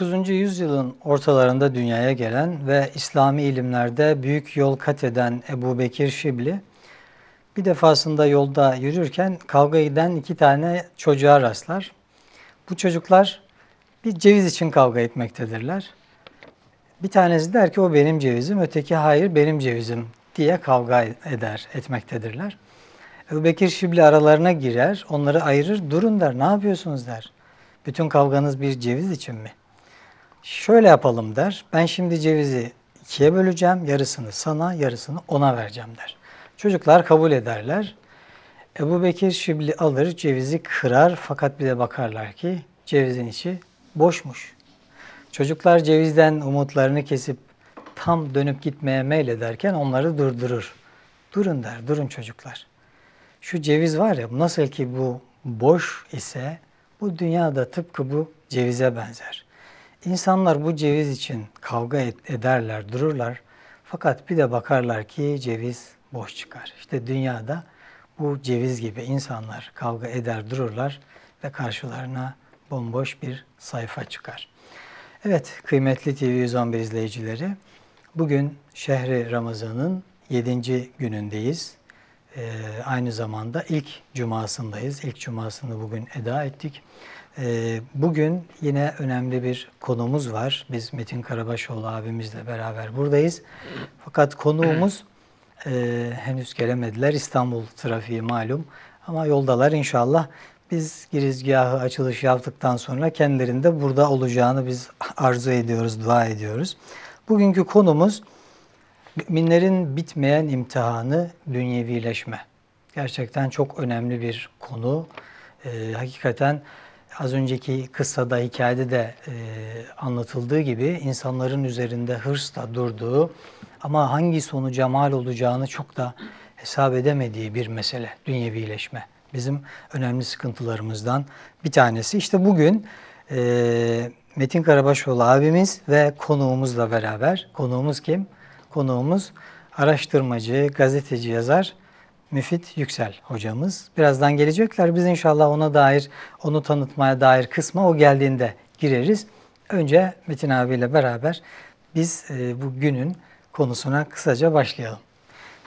9. yüzyılın ortalarında dünyaya gelen ve İslami ilimlerde büyük yol kat eden Ebu Bekir Şibli bir defasında yolda yürürken kavga eden iki tane çocuğa rastlar. Bu çocuklar bir ceviz için kavga etmektedirler. Bir tanesi der ki o benim cevizim, öteki hayır benim cevizim diye kavga eder, etmektedirler. Ebu Bekir Şibli aralarına girer, onları ayırır, durun der, ne yapıyorsunuz der. Bütün kavganız bir ceviz için mi? Şöyle yapalım der, ben şimdi cevizi ikiye böleceğim, yarısını sana, yarısını ona vereceğim der. Çocuklar kabul ederler. Ebu Bekir Şibli alır, cevizi kırar fakat bir de bakarlar ki cevizin içi boşmuş. Çocuklar cevizden umutlarını kesip tam dönüp gitmeye meylederken onları durdurur. Durun der, durun çocuklar. Şu ceviz var ya nasıl ki bu boş ise bu dünyada tıpkı bu cevize benzer. İnsanlar bu ceviz için kavga ederler, dururlar. Fakat bir de bakarlar ki ceviz boş çıkar. İşte dünyada bu ceviz gibi insanlar kavga eder, dururlar ve karşılarına bomboş bir sayfa çıkar. Evet kıymetli TV 111 izleyicileri bugün şehri Ramazan'ın 7. günündeyiz. Ee, aynı zamanda ilk cumasındayız. İlk cumasını bugün eda ettik. Ee, bugün yine önemli bir konumuz var. Biz Metin Karabaşoğlu abimizle beraber buradayız. Fakat konuğumuz e, henüz gelemediler. İstanbul trafiği malum ama yoldalar inşallah. Biz girizgahı açılış yaptıktan sonra kendilerinde burada olacağını biz arzu ediyoruz, dua ediyoruz. Bugünkü konumuz müminlerin bitmeyen imtihanı dünyevileşme. Gerçekten çok önemli bir konu. Ee, hakikaten az önceki kıssada, hikayede de e, anlatıldığı gibi insanların üzerinde hırsla durduğu ama hangi sonuca mal olacağını çok da hesap edemediği bir mesele dünyevileşme. Bizim önemli sıkıntılarımızdan bir tanesi. İşte bugün e, Metin Karabaşoğlu abimiz ve konuğumuzla beraber, konuğumuz kim? Konuğumuz araştırmacı, gazeteci, yazar Müfit Yüksel hocamız. Birazdan gelecekler. Biz inşallah ona dair, onu tanıtmaya dair kısma o geldiğinde gireriz. Önce Metin abiyle beraber biz e, bu günün konusuna kısaca başlayalım.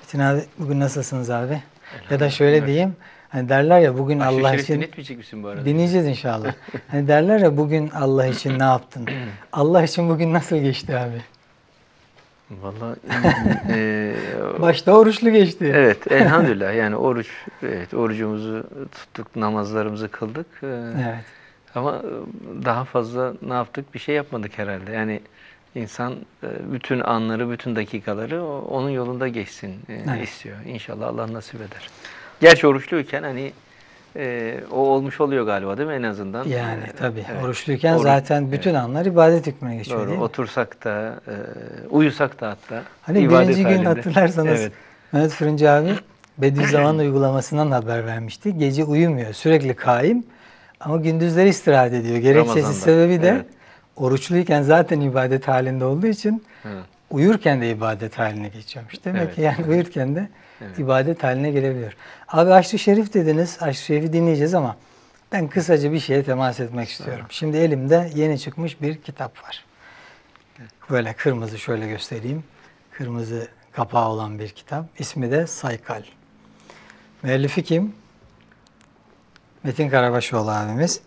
Metin abi bugün nasılsınız abi? Ya da şöyle diyeyim. Hani derler ya bugün Aşırı Allah için dinletmeyecek misin bu arada? dinleyeceğiz inşallah. hani derler ya bugün Allah için ne yaptın? Allah için bugün nasıl geçti abi? Vallahi e, Başta oruçlu geçti. evet elhamdülillah yani oruç evet orucumuzu tuttuk namazlarımızı kıldık E, Evet. ama daha fazla ne yaptık bir şey yapmadık herhalde yani insan e, bütün anları bütün dakikaları onun yolunda geçsin e, Evet. istiyor İnşallah Allah nasip eder. Gerçi oruçluyken hani e, o olmuş oluyor galiba değil mi en azından? Yani E, tabii evet. oruçluyken Oruç- zaten bütün anlar ibadet hükmüne geçiyor Doğru. değil mi? Otursak da, e, uyusak da hatta. Hani ibadet birinci gün halinde. hatırlarsanız Evet. Mehmet Fırıncı abi Bediüzzaman uygulamasından haber vermişti. Gece uyumuyor, sürekli kaim ama gündüzleri istirahat ediyor. Gerekçesi Ramazan'da, sebebi de evet. oruçluyken zaten ibadet halinde olduğu için Evet. uyurken de ibadet haline geçiyormuş. Demek Evet. ki yani uyurken de Evet. ibadet haline gelebiliyor. Abi Aşrı Şerif dediniz. Aşrı Şerif'i dinleyeceğiz ama ben kısaca bir şeye temas etmek istiyorum. Şimdi elimde yeni çıkmış bir kitap var. Böyle kırmızı şöyle göstereyim. Kırmızı kapağı olan bir kitap. İsmi de Saykal. Müellifi kim? Metin Karabaşoğlu abimiz.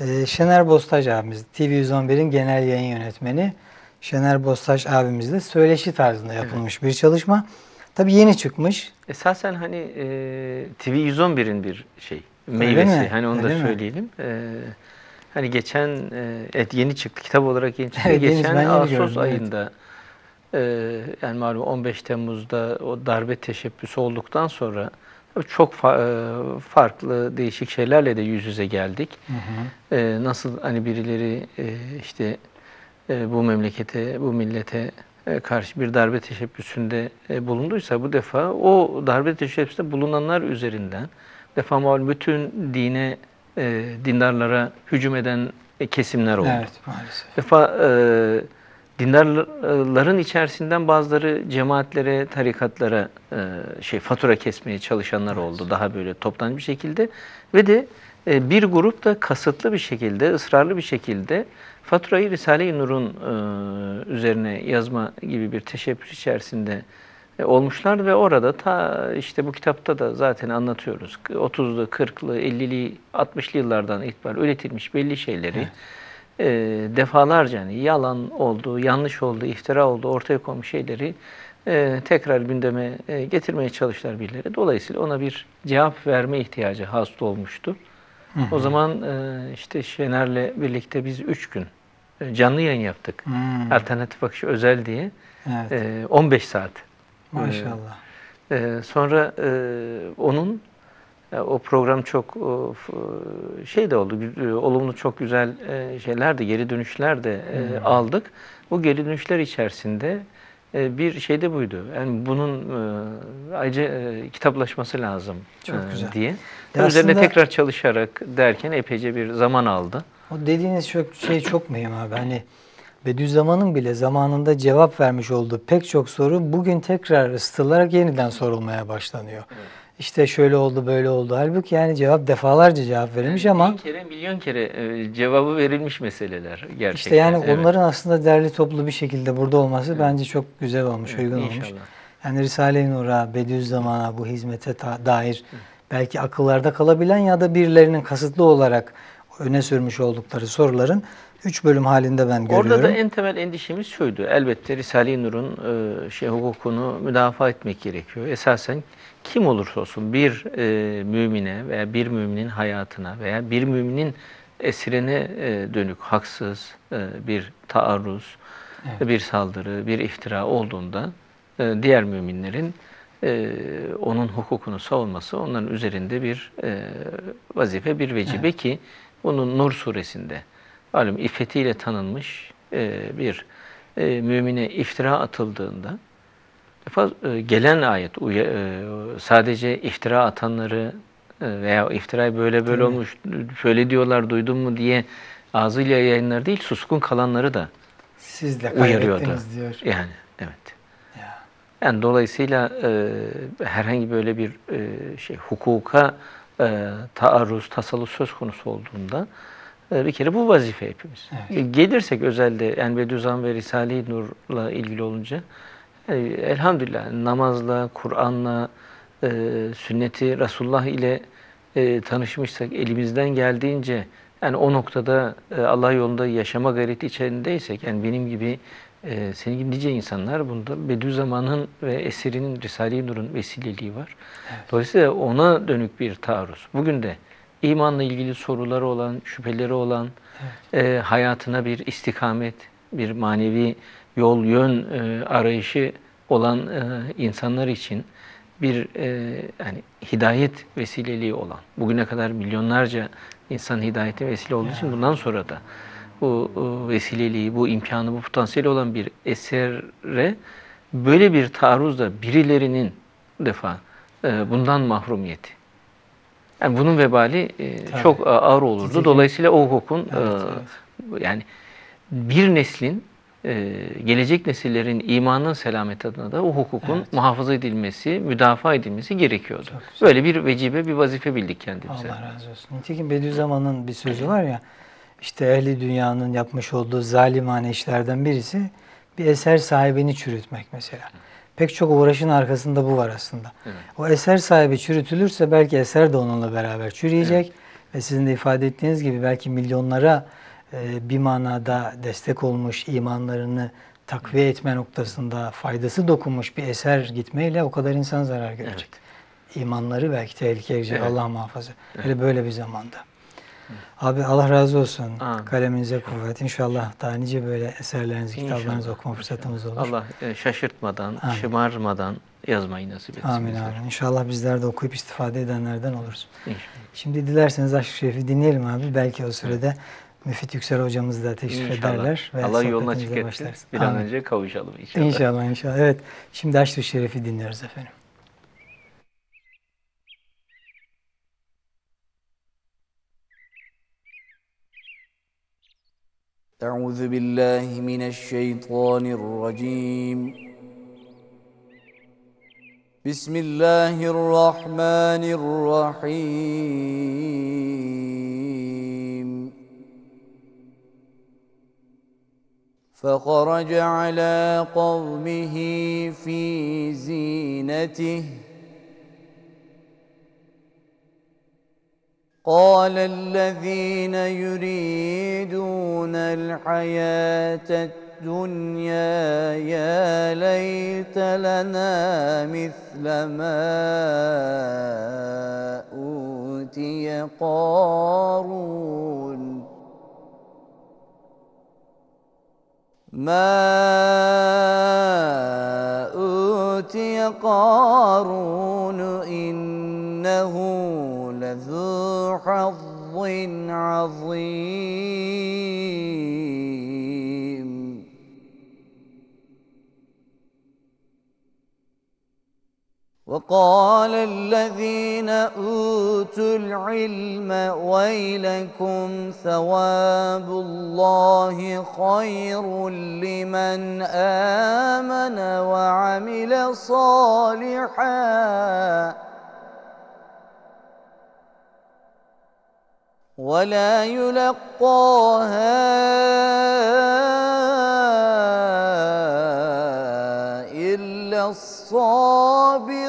Ee, Şener Bostaş abimiz, TV111'in genel yayın yönetmeni. Şener Bostaş abimizle söyleşi tarzında yapılmış bir çalışma. Tabii yeni çıkmış. Esasen hani e, TV 111'in bir şey meyvesi. Hani onu Öyle da mi? söyleyelim. E, hani geçen e, evet yeni çıktı kitap olarak yeni çıktı. Evet, geçen yeni Ağustos gördüm, evet. ayında e, yani malum 15 Temmuz'da o darbe teşebbüsü olduktan sonra çok fa- e, farklı değişik şeylerle de yüz yüze geldik. E, nasıl hani birileri e, işte e, bu memlekete, bu millete karşı bir darbe teşebbüsünde e, bulunduysa bu defa o darbe teşebbüsünde bulunanlar üzerinden defa malum bütün dine, e, dindarlara hücum eden e, kesimler oldu. Evet maalesef. Defa e, dindarların içerisinden bazıları cemaatlere, tarikatlara e, şey fatura kesmeye çalışanlar oldu daha böyle toptan bir şekilde ve de E, bir grup da kasıtlı bir şekilde, ısrarlı bir şekilde faturayı Risale-i Nur'un e, üzerine yazma gibi bir teşebbüs içerisinde e, olmuşlar ve orada ta işte bu kitapta da zaten anlatıyoruz. 30'lu, 40'lı, 50'li, 60'lı yıllardan itibaren üretilmiş belli şeyleri e, defalarca yani yalan olduğu, yanlış olduğu, iftira olduğu ortaya konmuş şeyleri e, tekrar gündeme e, getirmeye çalıştılar birileri. Dolayısıyla ona bir cevap verme ihtiyacı hasıl olmuştu. O zaman e, işte Şener'le birlikte biz üç gün canlı yayın yaptık. Hmm. Alternatif Bakış Özel diye. Evet. E, 15 saat. Maşallah. E, sonra e, onun e, o program çok o, f- şey de oldu, e, olumlu çok güzel e, şeyler de, geri dönüşler de e, aldık. Bu geri dönüşler içerisinde e, bir şey de buydu. Yani bunun e, ayrıca e, kitaplaşması lazım Çok e, güzel. diye. Ya Üzerine aslında- tekrar çalışarak derken epeyce bir zaman aldı. O dediğiniz çok şey çok mühim abi. Hani Bediüzzaman'ın bile zamanında cevap vermiş olduğu pek çok soru bugün tekrar ısıtılarak yeniden sorulmaya başlanıyor. İşte şöyle oldu, böyle oldu. Halbuki yani cevap defalarca cevap verilmiş ama Bin kere, milyon kere e, cevabı verilmiş meseleler gerçekten. işte yani Evet. onların aslında derli toplu bir şekilde burada olması bence çok güzel olmuş, Evet, uygun olmuş. inşallah. Yani Risale-i Nur'a, Bediüzzaman'a bu hizmete dair belki akıllarda kalabilen ya da birilerinin kasıtlı olarak öne sürmüş oldukları soruların üç bölüm halinde ben görüyorum. Orada da en temel endişemiz şuydu. Elbette Risale-i Nur'un e, şey hukukunu müdafaa etmek gerekiyor. Esasen kim olursa olsun bir e, mümine veya bir müminin hayatına veya bir müminin esirine e, dönük haksız e, bir taarruz, bir saldırı, bir iftira olduğunda e, diğer müminlerin e, onun hukukunu savunması onların üzerinde bir e, vazife, bir vecibe ki bunun Nur suresinde malum iffetiyle tanınmış e, bir e, mümine iftira atıldığında e, gelen ayet e, sadece iftira atanları e, veya iftirayı böyle böyle olmuş şöyle diyorlar duydun mu diye ağzıyla yayınlar değil suskun kalanları da Siz de uyarıyordu. diyor. Yani evet. Ya. Yani dolayısıyla e, herhangi böyle bir e, şey hukuka e, taarruz, tasallus söz konusu olduğunda e, bir kere bu vazife hepimiz. Evet. E, Gelirsek özellikle yani Bediüzzaman ve Risale-i Nur'la ilgili olunca e, elhamdülillah namazla, Kur'an'la, e, sünneti Resulullah ile e, tanışmışsak elimizden geldiğince yani o noktada e, Allah yolunda yaşama gayreti içerisindeysek yani benim gibi e, senin gibi nice insanlar bunda Bediüzzaman'ın ve esirinin Risale-i Nur'un vesileliği var. Dolayısıyla ona dönük bir taarruz. Bugün de imanla ilgili soruları olan, şüpheleri olan, e, hayatına bir istikamet, bir manevi yol, yön e, arayışı olan e, insanlar için bir e, yani hidayet vesileliği olan, bugüne kadar milyonlarca insan hidayete vesile olduğu için bundan sonra da bu e, vesileliği, bu imkanı, bu potansiyeli olan bir esere böyle bir taarruzda birilerinin defa e, bundan mahrumiyeti. Yani bunun vebali e, Tabii. çok ağır olurdu. Nitekim- Dolayısıyla o hukukun Evet, e, yani bir neslin gelecek nesillerin imanın selamet adına da o hukukun Evet. muhafaza edilmesi, müdafaa edilmesi gerekiyordu. Böyle bir vecibe, bir vazife bildik kendimize. Allah razı olsun. Nitekim Bediüzzaman'ın bir sözü var ya, işte ehli dünyanın yapmış olduğu zalimane işlerden birisi bir eser sahibini çürütmek mesela. Pek çok uğraşın arkasında bu var aslında. Evet. O eser sahibi çürütülürse belki eser de onunla beraber çürüyecek ve sizin de ifade ettiğiniz gibi belki milyonlara e, bir manada destek olmuş, imanlarını takviye etme noktasında faydası dokunmuş bir eser gitmeyle o kadar insan zarar görecek. İmanları belki tehlikeye girecek Evet. Allah muhafaza. Hele böyle bir zamanda. Abi Allah razı olsun. Amin. Kaleminize kuvvet. İnşallah daha nice böyle eserlerinizi, kitaplarınızı okuma fırsatımız olur. Allah e, şaşırtmadan, Amin. şımarmadan yazmayı nasip etsin. Amin bizlere. amin. İnşallah bizler de okuyup istifade edenlerden oluruz. İnşallah. Şimdi dilerseniz Aşk-ı Şerif'i dinleyelim abi. Belki o sürede Müfit Yüksel hocamız da teşrif İnşallah. ederler. ve Allah sohbetimize açık etsin. Bir an önce kavuşalım inşallah. İnşallah inşallah. Evet. Şimdi Aşk-ı Şerif'i dinliyoruz efendim. أعوذ بالله من الشيطان الرجيم. بسم الله الرحمن الرحيم. فخرج على قومه في زينته قال الذين يريدون الحياة الدنيا يا ليت لنا مثل ما أوتي قارون. ما أوتي قارون إنه لذو حظ عظيم. وقال الذين أوتوا العلم ويلكم ثواب الله خير لمن آمن وعمل صالحا. ولا يلقاها إلا الصابرون.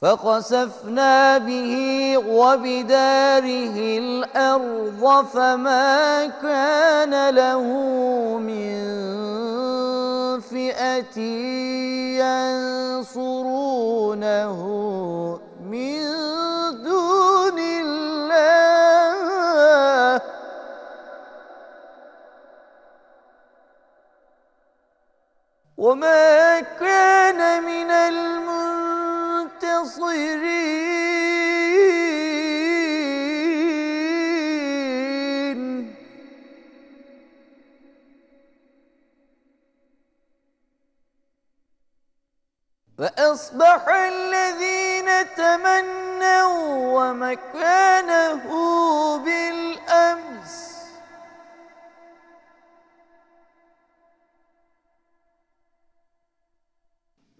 فخسفنا به وبداره الأرض فما كان له من فئة ينصرونه من دون الله وما كان من المنتصرين فأصبح الذين تمنوا ومكانه بالأمس.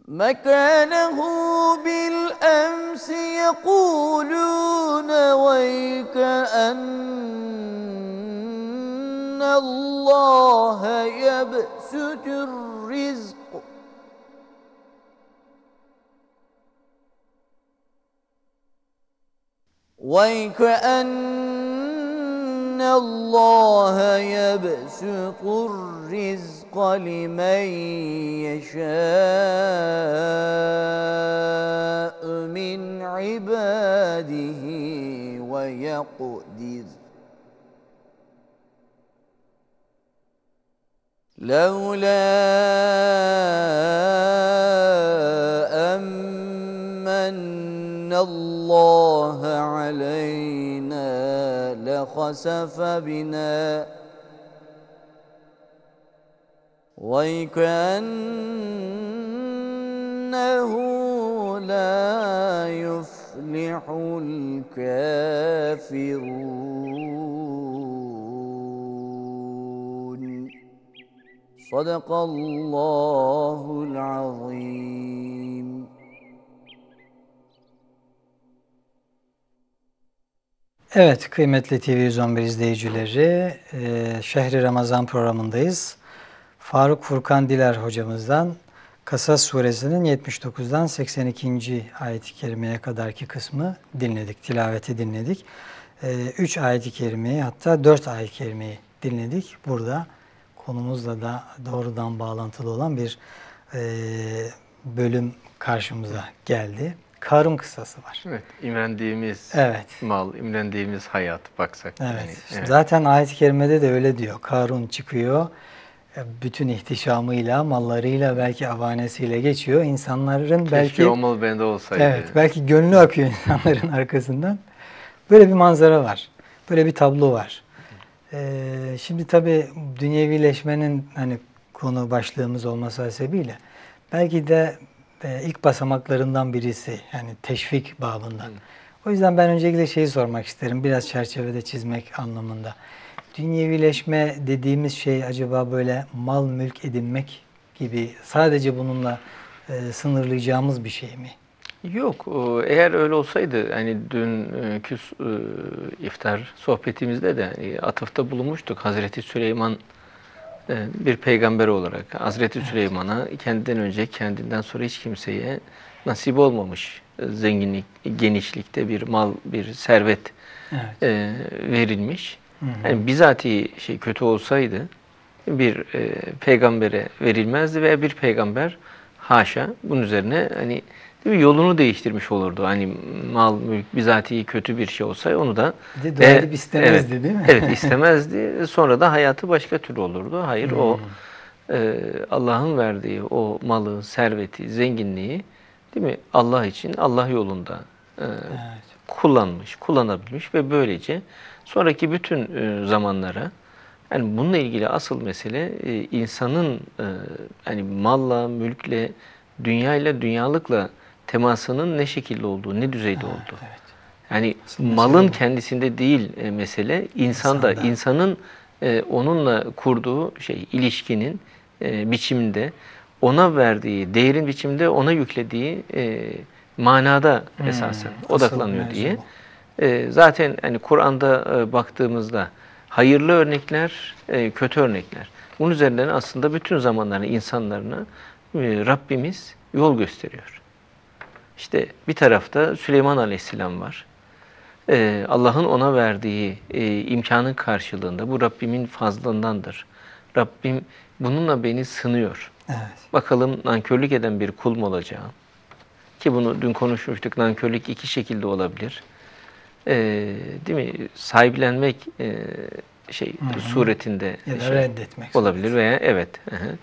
مكانه بالأمس يقولون ويك أن الله يبسط ويكأن الله يبسط الرزق لمن يشاء من عباده ويقدر لولا الله علينا لخسف بنا. وكأنه لا يفلح الكافرون. صدق الله العظيم. Evet kıymetli TV 111 izleyicileri, e, Şehri Ramazan programındayız. Faruk Furkan Diler hocamızdan Kasas suresinin 79'dan 82. ayet-i kerimeye kadarki kısmı dinledik, tilaveti dinledik. 3 ayet-i kerimeyi hatta 4 ayet-i kerimeyi dinledik. Burada konumuzla da doğrudan bağlantılı olan bir e, bölüm karşımıza geldi. Karun kıssası var. Evet, imrendiğimiz Evet. mal, imrendiğimiz hayat baksak. Evet. yani, evet. Zaten ayet-i kerimede de öyle diyor. Karun çıkıyor. e, Bütün ihtişamıyla, mallarıyla, belki avanesiyle geçiyor. İnsanların Keşke belki o mal bende olsaydı. evet, belki gönlü akıyor insanların arkasından. Böyle bir manzara var. Böyle bir tablo var. Ee, şimdi tabii dünyevileşmenin hani konu başlığımız olması hasebiyle belki de e, ilk basamaklarından birisi yani teşvik babından. O yüzden ben öncelikle şeyi sormak isterim biraz çerçevede çizmek anlamında. dünyevileşme dediğimiz şey acaba böyle mal mülk edinmek gibi sadece bununla e, sınırlayacağımız bir şey mi? Yok, eğer öyle olsaydı hani dünkü e, iftar sohbetimizde de e, atıfta bulunmuştuk. Hazreti Süleyman e, bir peygamber olarak Hazreti Süleyman'a kendinden önce kendinden sonra hiç kimseye nasip olmamış e, zenginlik, genişlikte bir mal, bir servet Evet. e, verilmiş. Yani bizatihi şey kötü olsaydı bir e, peygambere verilmezdi veya bir peygamber haşa bunun üzerine hani değil mi, yolunu değiştirmiş olurdu. Hani mal, mülk bizatihi kötü bir şey olsa onu da de dua e, edip istemezdi evet, değil mi? Evet istemezdi. Sonra da hayatı başka türlü olurdu. Hayır o Hmm. e, Allah'ın verdiği o malı, serveti, zenginliği değil mi? Allah için, Allah yolunda e, Evet. kullanmış, kullanabilmiş ve böylece sonraki bütün e, zamanlara yani bununla ilgili asıl mesele e, insanın e, hani malla, mülkle, dünyayla, dünyalıkla temasının ne şekilde olduğu, ne düzeyde olduğu. Evet. Yani mesele malın bu. kendisinde değil e, mesele, insanda, İnsanda. insanın e, onunla kurduğu şey ilişkinin e, biçiminde, ona verdiği değerin biçimde ona yüklediği e, manada Hmm, esasen odaklanıyor diye. bu. E, zaten hani Kur'an'da e, baktığımızda hayırlı örnekler, e, kötü örnekler. Bunun üzerinden aslında bütün zamanların insanlarına e, Rabbimiz yol gösteriyor. İşte bir tarafta Süleyman Aleyhisselam var. Ee, Allah'ın ona verdiği e, imkanın karşılığında bu Rabbimin fazlındandır. Rabbim bununla beni sınıyor. Evet. Bakalım nankörlük eden bir kul mu olacağım? Ki bunu dün konuşmuştuk. Nankörlük iki şekilde olabilir. Ee, değil mi? Sahiplenmek e, şey suretinde Ya da şey, reddetmek. olabilir veya evet. hı hı.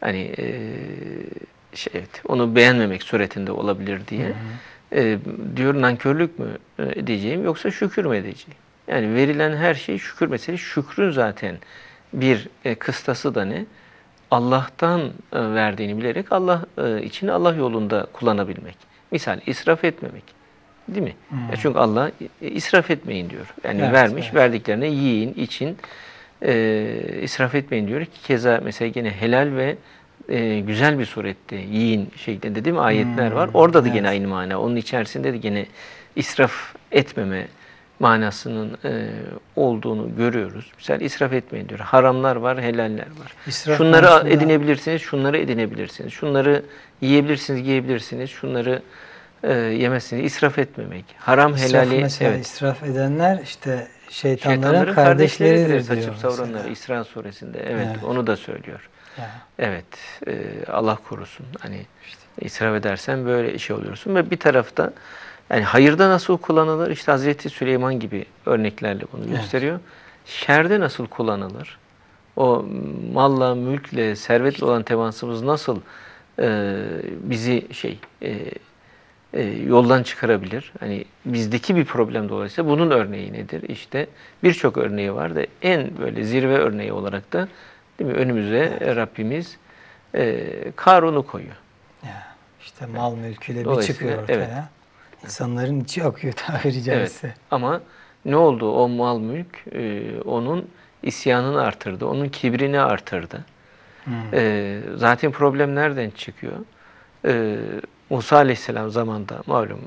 Hani e, şey evet onu beğenmemek suretinde olabilir diye. E, diyor nankörlük mü e, edeceğim yoksa şükür mü edeceğim? Yani verilen her şey şükür meselesi. Şükrün zaten bir e, kıstası da ne? Allah'tan e, verdiğini bilerek Allah e, için Allah yolunda kullanabilmek. Misal israf etmemek. Değil mi? Ya çünkü Allah e, israf etmeyin diyor. Yani Evet, vermiş, evet. verdiklerine yiyin, için e, israf etmeyin diyor ki keza mesela gene helal ve e, güzel bir surette yiyin şeklinde değil mi ayetler var. Orada da gene evet. aynı mana. Onun içerisinde de gene israf etmeme manasının e, olduğunu görüyoruz. Mesela israf etmeyin diyor. Haramlar var, helaller var. İsraf şunları konusunda- edinebilirsiniz, şunları edinebilirsiniz. Şunları yiyebilirsiniz, giyebilirsiniz. Şunları e, yemezsiniz. İsraf etmemek. Haram İsraf helali mesela evet. israf edenler işte şeytanların, Şeytanların kardeşleridir, kardeşleridir diyor saçıp savuranlar. İsra suresinde. Evet, Evet. onu da söylüyor. Ya, Evet, e, Allah korusun. Hani israf edersen böyle şey oluyorsun ve bir tarafta yani hayırda nasıl kullanılır? İşte Hazreti Süleyman gibi örneklerle bunu Evet. gösteriyor. Şerde nasıl kullanılır? O malla, mülkle, servetle olan temasımız nasıl e, bizi şey e, e, yoldan çıkarabilir? Hani bizdeki bir problem dolayısıyla bunun örneği nedir? İşte birçok örneği var da en böyle zirve örneği olarak da değil mi önümüze Rabbimiz e, Karun'u koyuyor. ya, işte mal mülküyle bir çıkıyor ortaya. evet. İnsanların içi akıyor tabiri caizse. Ama ne oldu? O mal mülk e, onun isyanını artırdı, onun kibrini artırdı. Hmm. E, zaten problem nereden çıkıyor? E, Musa Aleyhisselam zamanında malum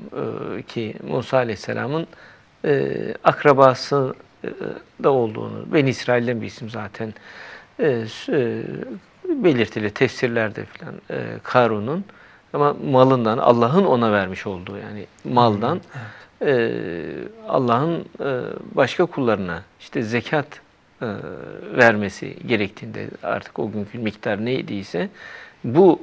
e, ki Musa Aleyhisselam'ın e, akrabası e, da olduğunu, Ben İsrail'den bir isim zaten e, s- e, belirtili tefsirlerde filan e, Karun'un ama malından Allah'ın ona vermiş olduğu yani maldan e, Allah'ın e, başka kullarına işte zekat e, vermesi gerektiğinde artık o günkü miktar neydiyse bu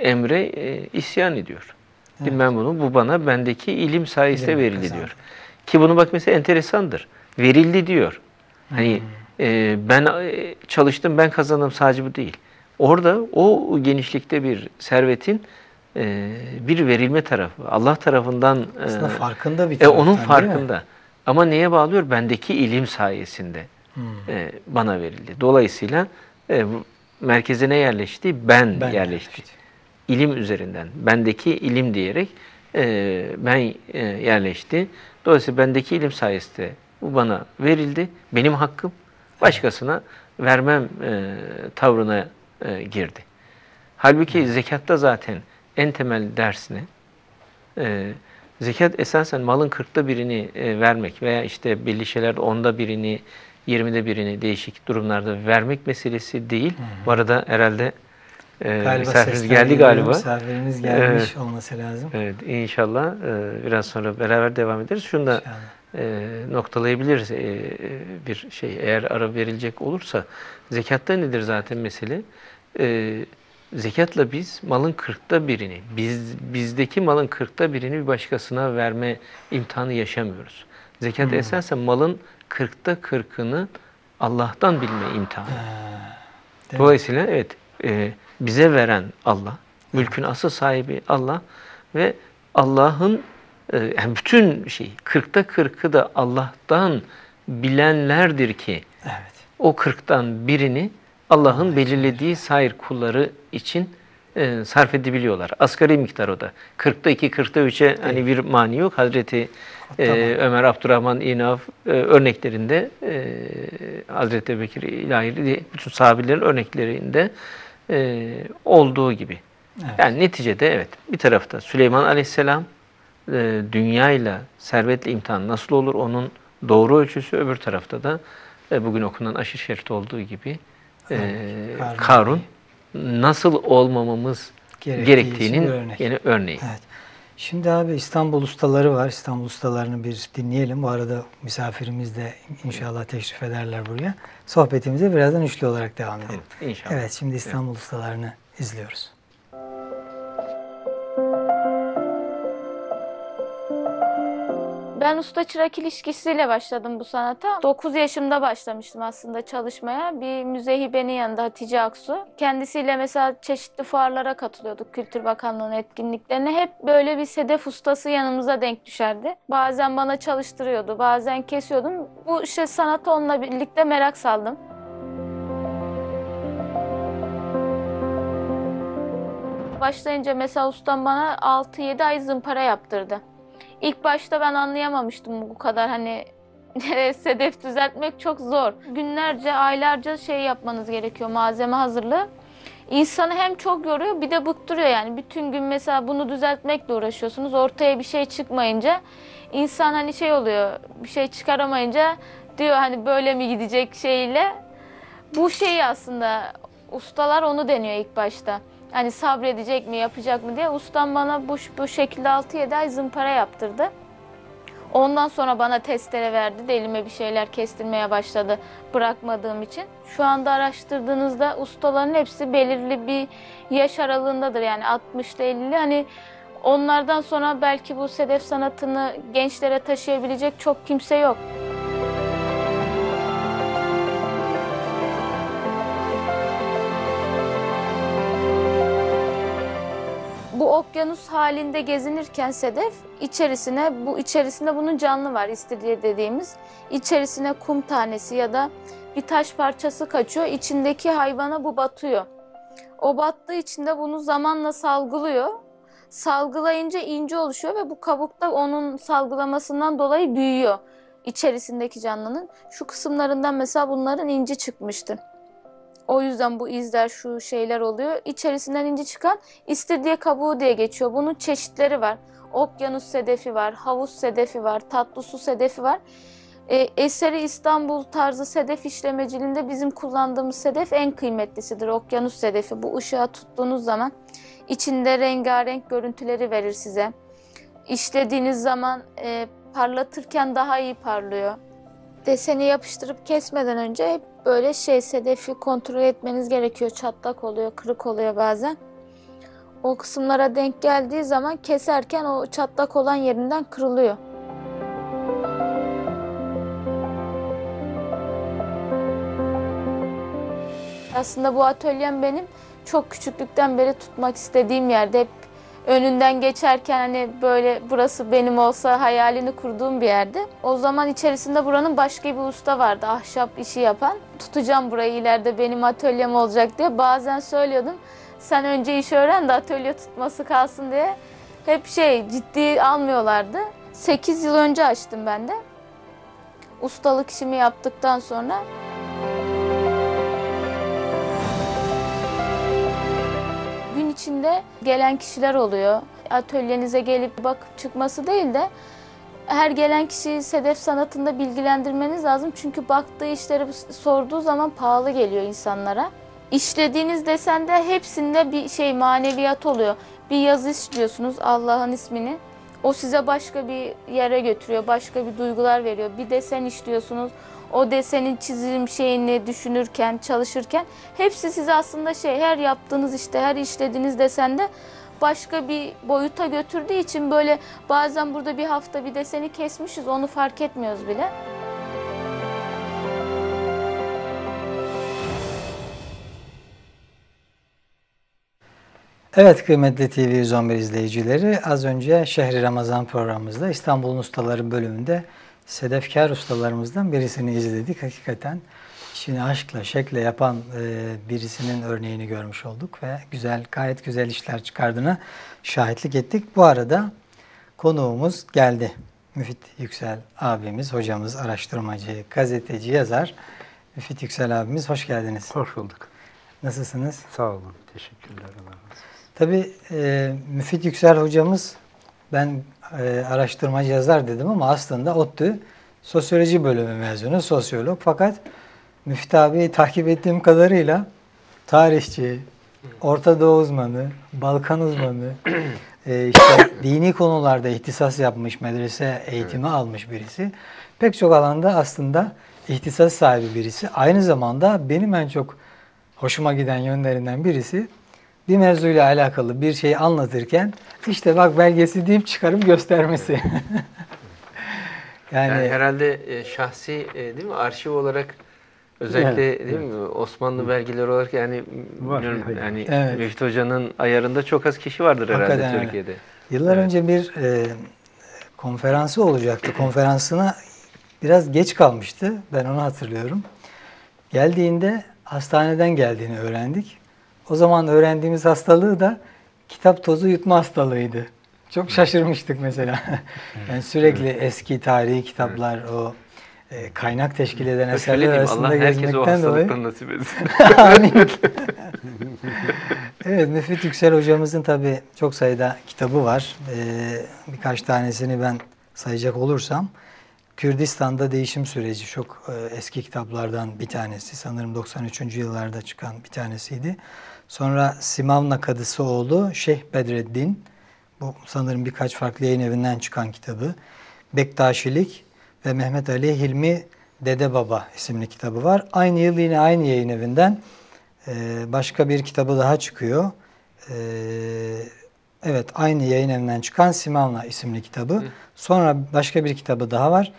e, emre e, isyan ediyor. Bilmem bunu bu bana bendeki ilim sayesinde İlim verildi kazandı. diyor. Ki bunu bak mesela enteresandır. Verildi diyor. Hani e, ben e, çalıştım ben kazandım sadece bu değil. Orada o genişlikte bir servetin e, bir verilme tarafı. Allah tarafından Aslında e, farkında bir e, taraftan onun farkında. Ama neye bağlıyor? Bendeki ilim sayesinde Hmm. e, bana verildi. Dolayısıyla e, bu merkeze ne yerleşti? Ben, Ben yerleşti. yerleşti. İlim üzerinden. Bendeki ilim diyerek e, ben e, yerleşti. Dolayısıyla bendeki ilim sayesinde bu bana verildi. Benim hakkım. Başkasına vermem e, tavrına e, girdi. Halbuki zekatta zaten en temel ders ne? E, zekat esasen malın kırkta birini e, vermek veya işte belli şeylerde onda birini, yirmide birini değişik durumlarda vermek meselesi değil. Bu arada herhalde e, Galiba misafirimiz geldi galiba. Misafirimiz gelmiş Evet. olması lazım. Evet, inşallah e, biraz sonra beraber devam ederiz. Şunu da İnşallah. E, noktalayabiliriz e, bir şey eğer ara verilecek olursa. Zekatta nedir zaten mesele? E, zekatla biz malın kırkta birini, biz bizdeki malın kırkta birini bir başkasına verme imtihanı yaşamıyoruz. Zekat esasen malın kırkta kırkını Allah'tan bilme imtihanı. Mi? Dolayısıyla evet e, bize veren Allah, mülkün asıl sahibi Allah ve Allah'ın yani bütün şey kırkta kırkı da Allah'tan bilenlerdir ki Evet. o kırktan birini Allah'ın belirlediği sair kulları için e, sarf edebiliyorlar. Asgari miktar o da. 40'ta 2, 40'ta 3'e hani bir mani yok. Hazreti e. Ömer Abdurrahman İnav e, örneklerinde e, Hazreti Bekir İlahi bütün sahabelerin örneklerinde e, olduğu gibi. Evet. Yani neticede evet bir tarafta Süleyman Aleyhisselam e, dünyayla, servetle imtihan nasıl olur onun doğru ölçüsü öbür tarafta da e, bugün okunan aşırı şerifte olduğu gibi e, Karun. Karun nasıl olmamamız Gerektiği gerektiğinin örnek. yeni örneği. Evet. Şimdi abi İstanbul ustaları var. İstanbul ustalarını bir dinleyelim. Bu arada misafirimiz de inşallah teşrif ederler buraya. Sohbetimize birazdan üçlü olarak devam edelim. İnşallah. Evet şimdi İstanbul ustalarını izliyoruz. Ben usta çırak ilişkisiyle başladım bu sanata. 9 yaşımda başlamıştım aslında çalışmaya. Bir müzehibenin yanında Hatice Aksu. Kendisiyle mesela çeşitli fuarlara katılıyorduk. Kültür Bakanlığı'nın etkinliklerine. Hep böyle bir sedef ustası yanımıza denk düşerdi. Bazen bana çalıştırıyordu, bazen kesiyordum. Bu işte sanata onunla birlikte merak saldım. Başlayınca mesela ustam bana 6-7 ay zımpara yaptırdı. İlk başta ben anlayamamıştım bu kadar hani sedef düzeltmek çok zor. Günlerce, aylarca şey yapmanız gerekiyor malzeme hazırlığı. İnsanı hem çok yoruyor bir de bıktırıyor yani. Bütün gün mesela bunu düzeltmekle uğraşıyorsunuz. Ortaya bir şey çıkmayınca insan hani şey oluyor bir şey çıkaramayınca diyor hani böyle mi gidecek şeyle. Bu şeyi aslında ustalar onu deniyor ilk başta. Hani sabredecek mi, yapacak mı diye. Ustam bana bu, bu şekilde 6-7 ay zımpara yaptırdı. Ondan sonra bana testere verdi de elime bir şeyler kestirmeye başladı bırakmadığım için. Şu anda araştırdığınızda ustaların hepsi belirli bir yaş aralığındadır. Yani 60'lı 50'li hani onlardan sonra belki bu sedef sanatını gençlere taşıyabilecek çok kimse yok. Bu okyanus halinde gezinirken sedef içerisine bu içerisinde bunun canlı var istiridye dediğimiz. İçerisine kum tanesi ya da bir taş parçası kaçıyor. İçindeki hayvana bu batıyor. O battığı için de bunu zamanla salgılıyor. Salgılayınca ince oluşuyor ve bu kabuk da onun salgılamasından dolayı büyüyor. İçerisindeki canlının. Şu kısımlarından mesela bunların inci çıkmıştı. O yüzden bu izler şu şeyler oluyor. İçerisinden inci çıkan istiridye kabuğu diye geçiyor. Bunun çeşitleri var. Okyanus sedefi var, havuz sedefi var, tatlı su sedefi var. E, eseri İstanbul tarzı sedef işlemeciliğinde bizim kullandığımız sedef en kıymetlisidir. Okyanus sedefi. Bu ışığa tuttuğunuz zaman içinde rengarenk görüntüleri verir size. İşlediğiniz zaman e, parlatırken daha iyi parlıyor. Deseni yapıştırıp kesmeden önce hep böyle şey sedefi kontrol etmeniz gerekiyor. Çatlak oluyor, kırık oluyor bazen. O kısımlara denk geldiği zaman keserken o çatlak olan yerinden kırılıyor. Aslında bu atölyem benim çok küçüklükten beri tutmak istediğim yerde. Hep önünden geçerken hani böyle burası benim olsa hayalini kurduğum bir yerde. O zaman içerisinde buranın başka bir usta vardı ahşap işi yapan. Tutacağım burayı ileride benim atölyem olacak diye bazen söylüyordum. Sen önce iş öğren de atölye tutması kalsın diye. Hep şey ciddi almıyorlardı. 8 yıl önce açtım ben de. Ustalık işimi yaptıktan sonra içinde gelen kişiler oluyor. Atölyenize gelip bakıp çıkması değil de her gelen kişiyi sedef sanatında bilgilendirmeniz lazım. Çünkü baktığı işleri sorduğu zaman pahalı geliyor insanlara. İşlediğiniz desende hepsinde bir şey maneviyat oluyor. Bir yazı işliyorsunuz Allah'ın ismini. O size başka bir yere götürüyor, başka bir duygular veriyor. Bir desen işliyorsunuz. O desenin çizim şeyini düşünürken, çalışırken hepsi size aslında şey her yaptığınız işte, her işlediğiniz desende başka bir boyuta götürdüğü için böyle bazen burada bir hafta bir deseni kesmişiz onu fark etmiyoruz bile. Evet kıymetli TV 111 izleyicileri az önce Şehri Ramazan programımızda İstanbul'un Ustaları bölümünde Sedefkar ustalarımızdan birisini izledik. Hakikaten işini aşkla, şekle yapan e, birisinin örneğini görmüş olduk ve güzel, gayet güzel işler çıkardığına şahitlik ettik. Bu arada konuğumuz geldi. Müfit Yüksel abimiz, hocamız, araştırmacı, gazeteci, yazar. Müfit Yüksel abimiz hoş geldiniz. Hoş bulduk. Nasılsınız? Sağ olun. Teşekkürler. Tabii e, Müfit Yüksel hocamız ben e, araştırmacı yazar dedim ama aslında ODTÜ sosyoloji bölümü mezunu, sosyolog. Fakat Müfit abi takip ettiğim kadarıyla tarihçi, Orta Doğu uzmanı, Balkan uzmanı, e, işte dini konularda ihtisas yapmış, medrese eğitimi almış birisi. Pek çok alanda aslında ihtisas sahibi birisi. Aynı zamanda benim en çok hoşuma giden yönlerinden birisi bir mevzuyla alakalı bir şeyi anlatırken işte bak belgesi deyip çıkarıp göstermesi. yani, Yani herhalde e, şahsi e, değil mi arşiv olarak özellikle Evet, değil mi Osmanlı belgeleri olarak yani Var, bilmiyorum, hayır. yani Evet. Müftü Hoca'nın ayarında çok az kişi vardır herhalde Hakikaten öyle. Türkiye'de. Yıllar Evet. önce bir e, konferansı olacaktı. Konferansına biraz geç kalmıştı. Ben onu hatırlıyorum. Geldiğinde hastaneden geldiğini öğrendik. O zaman öğrendiğimiz hastalığı da kitap tozu yutma hastalığıydı. Çok şaşırmıştık mesela. yani sürekli eski tarihi kitaplar, o e, kaynak teşkil eden eserler arasında Allah herkese o gezmekten dolayı. hastalıktan nasip etsin. Amin. evet Müfit Yüksel hocamızın tabi çok sayıda kitabı var. Ee, birkaç tanesini ben sayacak olursam Kürdistan'da değişim süreci çok e, eski kitaplardan bir tanesi. Sanırım 93. yıllarda çıkan bir tanesiydi. Sonra Simavna Kadısoğlu Şeyh Bedreddin. Bu sanırım birkaç farklı yayın evinden çıkan kitabı. Bektaşilik ve Mehmet Ali Hilmi Dede Baba isimli kitabı var. Aynı yıl yine aynı yayın evinden e, başka bir kitabı daha çıkıyor. E, evet aynı yayın evinden çıkan Simavna isimli kitabı. Sonra başka bir kitabı daha var.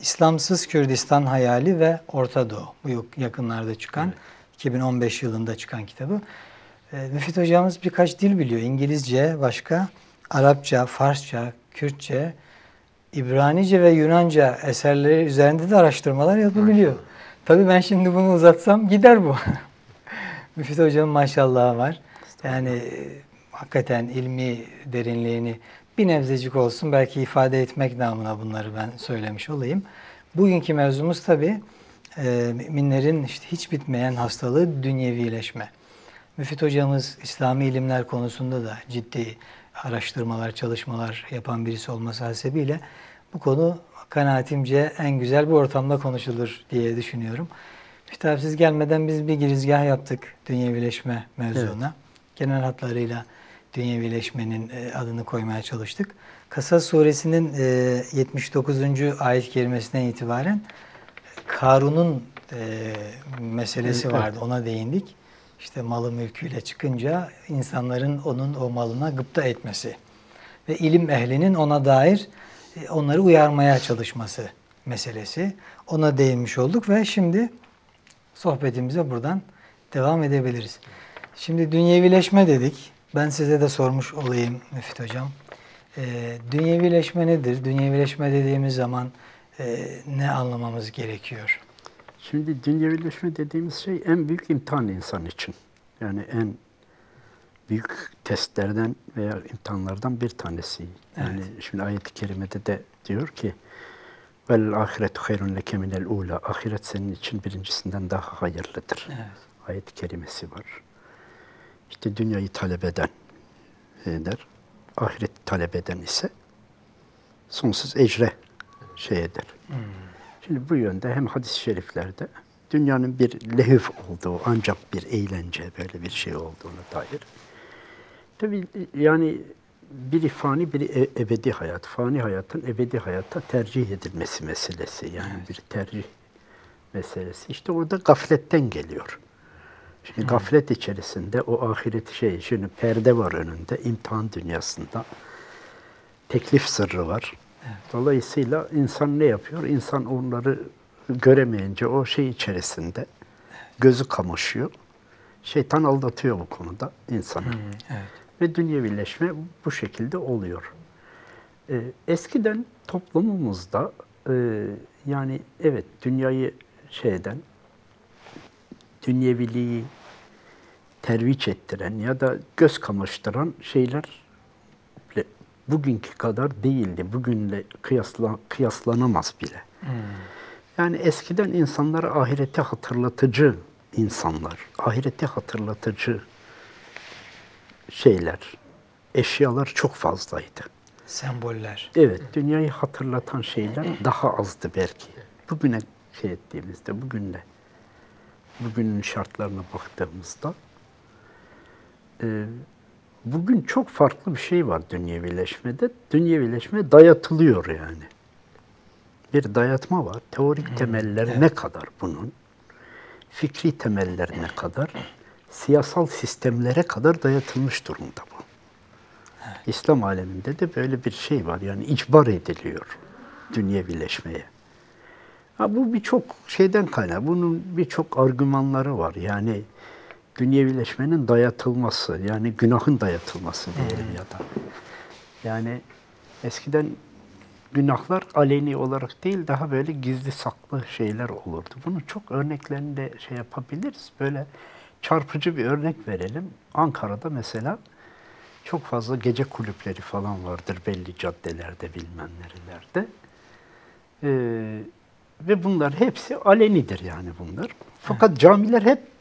İslamsız Kürdistan Hayali ve Orta Doğu. Bu yakınlarda çıkan 2015 yılında çıkan kitabı. E, Müfit hocamız birkaç dil biliyor. İngilizce başka, Arapça, Farsça, Kürtçe, İbranice ve Yunanca eserleri üzerinde de araştırmalar yapabiliyor. Tabii ben şimdi bunu uzatsam gider bu. Müfit Hoca'nın maşallahı var. Yani e, hakikaten ilmi derinliğini bir nebzecik olsun belki ifade etmek namına bunları ben söylemiş olayım. Bugünkü mevzumuz tabii e, müminlerin işte hiç bitmeyen hastalığı dünyevileşme. Müfit hocamız İslami ilimler konusunda da ciddi araştırmalar, çalışmalar yapan birisi olması hasebiyle bu konu kanaatimce en güzel bir ortamda konuşulur diye düşünüyorum. Müfit abi siz gelmeden biz bir girizgah yaptık dünyevileşme mevzuna. Genel hatlarıyla dünyevileşmenin e, adını koymaya çalıştık. Kasas suresinin e, 79. ayet kerimesinden itibaren Karun'un e, meselesi Evet. vardı. Ona değindik. İşte malı mülküyle çıkınca insanların onun o malına gıpta etmesi ve ilim ehlinin ona dair e, onları uyarmaya çalışması meselesi. Ona değinmiş olduk ve şimdi sohbetimize buradan devam edebiliriz. Şimdi dünyevileşme dedik. Ben size de sormuş olayım Müfit Hocam. Ee, dünyevileşme nedir? Dünyevileşme dediğimiz zaman e, ne anlamamız gerekiyor? Şimdi dünyevileşme dediğimiz şey en büyük imtihan insan için. Yani en büyük testlerden veya imtihanlardan bir tanesi. Yani şimdi ayet-i kerimede de diyor ki vel ahiretu hayrun leke minel ula. Ahiret senin için birincisinden daha hayırlıdır. Evet. Ayet-i kerimesi var. İşte dünyayı talep eden, eder. Ahiret talep eden ise sonsuz ecre şey eder. Şimdi bu yönde hem hadis-i şeriflerde dünyanın bir lehif olduğu, ancak bir eğlence, böyle bir şey olduğuna dair. Tabii yani biri fani, biri e- ebedi hayat. Fani hayatın ebedi hayata tercih edilmesi meselesi. Yani bir tercih meselesi. İşte orada gafletten geliyor. Şimdi gaflet içerisinde o ahiret şey, şimdi perde var önünde, imtihan dünyasında. Teklif sırrı var. Dolayısıyla insan ne yapıyor? İnsan onları göremeyince o şey içerisinde gözü kamaşıyor. Şeytan aldatıyor bu konuda insanı. Evet. Ve dünyevileşme bu şekilde oluyor. Ee, eskiden toplumumuzda e, yani evet dünyayı şeyden, dünyeviliği terviç ettiren ya da göz kamaştıran şeyler bugünkü kadar değildi. Bugünle kıyasla, kıyaslanamaz bile. Yani eskiden insanlara ahireti hatırlatıcı insanlar, ahireti hatırlatıcı şeyler, eşyalar çok fazlaydı. Semboller. Evet, dünyayı hatırlatan şeyler daha azdı belki. Bugüne şey ettiğimizde, bugünle, bugünün şartlarına baktığımızda, e, bugün çok farklı bir şey var dünyevileşmede. Dünyevileşme dayatılıyor yani. Bir dayatma var. Teorik temeller ne kadar bunun? Fikri temeller ne kadar? Siyasal sistemlere kadar dayatılmış durumda bu. İslam aleminde de böyle bir şey var. Yani icbar ediliyor dünyevileşmeye. Ha, bu birçok şeyden kaynak. Bunun birçok argümanları var. Yani dünyevileşmenin dayatılması, yani günahın dayatılması diyelim ya da. Yani eskiden günahlar aleni olarak değil daha böyle gizli saklı şeyler olurdu. Bunu çok örneklerinde şey yapabiliriz. Böyle çarpıcı bir örnek verelim. Ankara'da mesela çok fazla gece kulüpleri falan vardır belli caddelerde bilmem nerelerde. Ee, ve bunlar hepsi alenidir yani bunlar. Fakat camiler hep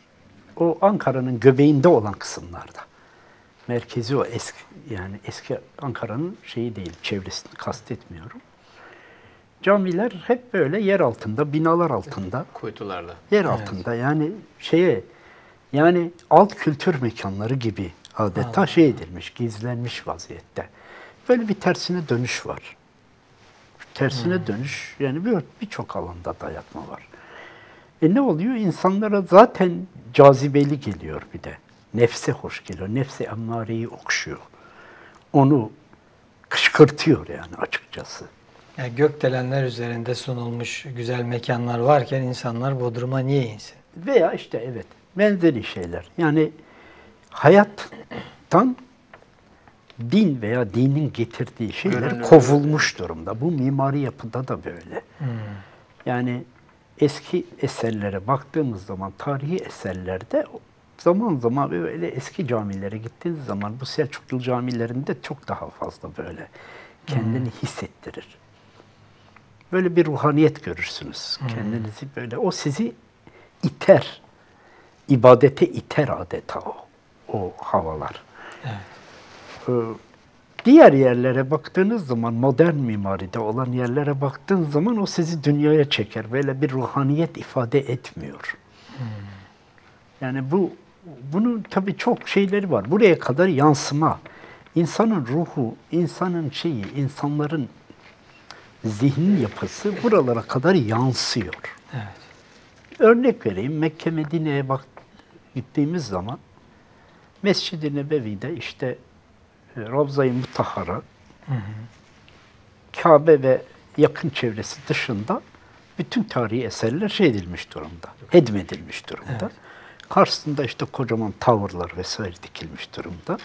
o Ankara'nın göbeğinde olan kısımlarda. Merkezi o eski yani eski Ankara'nın şeyi değil, çevresini kastetmiyorum. Camiler hep böyle yer altında, binalar altında, Kuytularla. yer altında yani şeye yani alt kültür mekanları gibi adeta şey edilmiş, gizlenmiş vaziyette. Böyle bir tersine dönüş var. Tersine dönüş yani bir birçok alanda dayatma var. E ne oluyor? İnsanlara zaten cazibeli geliyor bir de. Nefse hoş geliyor. Nefse emmareyi okşuyor. Onu kışkırtıyor yani açıkçası. Yani gökdelenler üzerinde sunulmuş güzel mekanlar varken insanlar Bodrum'a niye insin? Veya işte evet benzeri şeyler. Yani hayattan din veya dinin getirdiği şeyler Görünür. kovulmuş durumda. Bu mimari yapıda da böyle. Yani eski eserlere baktığımız zaman tarihi eserlerde zaman zaman böyle eski camilere gittiğiniz zaman bu Selçuklu camilerinde çok daha fazla böyle kendini hissettirir. Böyle bir ruhaniyet görürsünüz. Kendinizi böyle o sizi iter. ibadete iter adeta o o havalar. Ee, Diğer yerlere baktığınız zaman, modern mimaride olan yerlere baktığınız zaman o sizi dünyaya çeker. Böyle bir ruhaniyet ifade etmiyor. Yani bu bunun tabii çok şeyleri var. Buraya kadar yansıma. İnsanın ruhu, insanın şeyi, insanların zihnin yapısı buralara kadar yansıyor. Evet. Örnek vereyim. Mekke Medine'ye bak gittiğimiz zaman Mescid-i Nebevi'de işte Ravza-i Mutahhara, Kabe ve yakın çevresi dışında bütün tarihi eserler şey edilmiş durumda, hedmedilmiş durumda. Karşısında işte kocaman tavırlar vesaire dikilmiş durumda.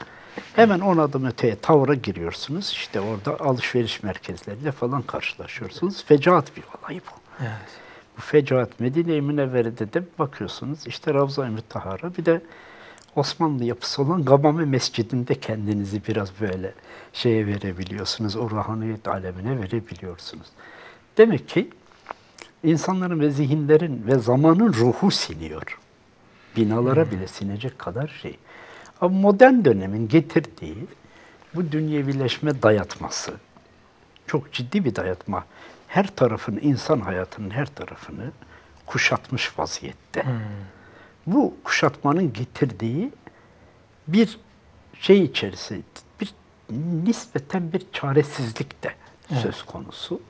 Hemen on adım öteye tavra giriyorsunuz. İşte orada alışveriş merkezleriyle falan karşılaşıyorsunuz. Fecaat bir olay bu. Evet. Bu fecaat Medine-i Münevvere'de de bakıyorsunuz işte Ravza-i Müttahara bir de Osmanlı yapısı olan Gamame Mescidi'nde kendinizi biraz böyle şeye verebiliyorsunuz. O ruhaniyet alemine verebiliyorsunuz. Demek ki insanların ve zihinlerin ve zamanın ruhu siniyor. Binalara bile sinecek kadar şey. Ama modern dönemin getirdiği bu dünyevileşme dayatması çok ciddi bir dayatma. Her tarafını, insan hayatının her tarafını kuşatmış vaziyette. Bu kuşatmanın getirdiği bir şey içerisinde bir nispeten bir çaresizlik de söz konusu.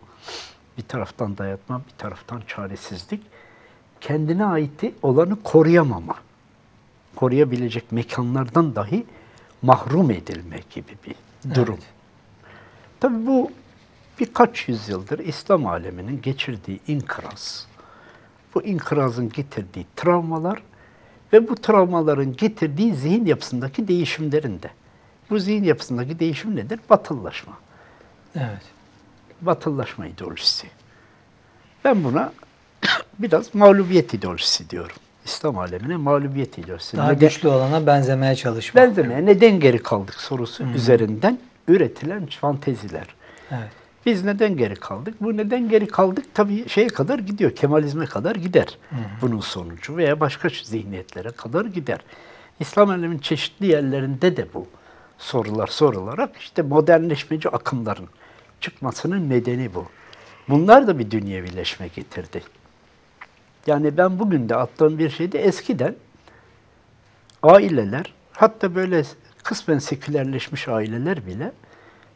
Bir taraftan dayatma, bir taraftan çaresizlik. Kendine ait olanı koruyamama. Koruyabilecek mekanlardan dahi mahrum edilme gibi bir durum. Tabii bu birkaç yüzyıldır İslam aleminin geçirdiği inkıraz, bu inkırazın getirdiği travmalar ve bu travmaların getirdiği zihin yapısındaki değişimlerinde. Bu zihin yapısındaki değişim nedir? Batılılaşma. Evet. Batılılaşma ideolojisi. Ben buna biraz mağlubiyet ideolojisi diyorum. İslam alemine mağlubiyet ideolojisi. Daha Neden- güçlü olana benzemeye çalışmak. Benzemeye neden geri kaldık sorusu üzerinden üretilen fanteziler. Evet. Biz neden geri kaldık? Bu neden geri kaldık tabii şeye kadar gidiyor. Kemalizme kadar gider bunun sonucu veya başka zihniyetlere kadar gider. İslam aleminin çeşitli yerlerinde de bu sorular sorularak işte modernleşmeci akımların çıkmasının nedeni bu. Bunlar da bir dünyevileşme getirdi. Yani ben bugün de attığım bir şeyde eskiden aileler hatta böyle kısmen sekülerleşmiş aileler bile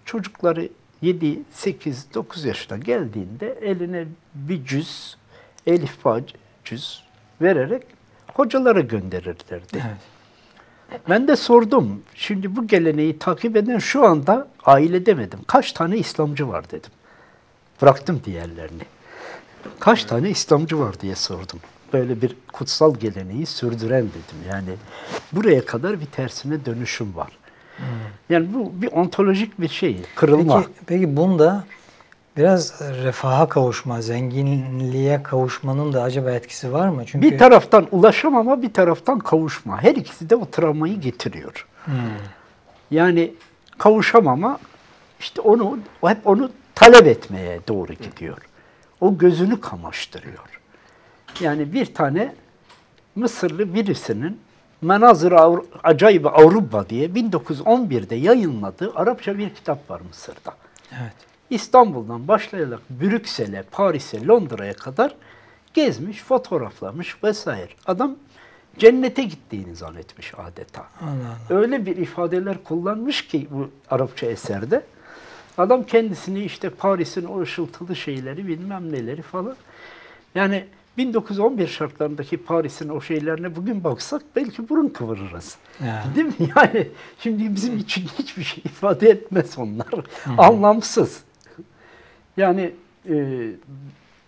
çocukları 7, 8, 9 yaşına geldiğinde eline bir cüz, elif cüz vererek hocalara gönderirlerdi. Evet. Ben de sordum. Şimdi bu geleneği takip eden şu anda aile demedim. Kaç tane İslamcı var dedim. Bıraktım diğerlerini. Kaç tane İslamcı var diye sordum. Böyle bir kutsal geleneği sürdüren dedim. Yani buraya kadar bir tersine dönüşüm var. Yani bu bir ontolojik bir şey, kırılma. Peki, peki bunda biraz refaha kavuşma, zenginliğe kavuşmanın da acaba etkisi var mı? Çünkü Bir taraftan ulaşamama, bir taraftan kavuşma. Her ikisi de o travmayı getiriyor. Hmm. Yani kavuşamama işte onu hep onu talep etmeye doğru gidiyor. O gözünü kamaştırıyor. Yani bir tane Mısırlı birisinin Menazır Avru- Acayip Avrupa diye 1911'de yayınladığı Arapça bir kitap var Mısır'da. Evet. İstanbul'dan başlayarak Brüksel'e, Paris'e, Londra'ya kadar gezmiş, fotoğraflamış vesaire. Adam cennete gittiğini zannetmiş adeta. Allah Allah. Öyle bir ifadeler kullanmış ki bu Arapça eserde. Adam kendisini işte Paris'in o ışıltılı şeyleri bilmem neleri falan. Yani 1911 şartlarındaki Paris'in o şeylerine bugün baksak belki burun kıvırırız. Ya. Değil mi? Yani şimdi bizim için hiçbir şey ifade etmez onlar. Anlamsız. Yani e,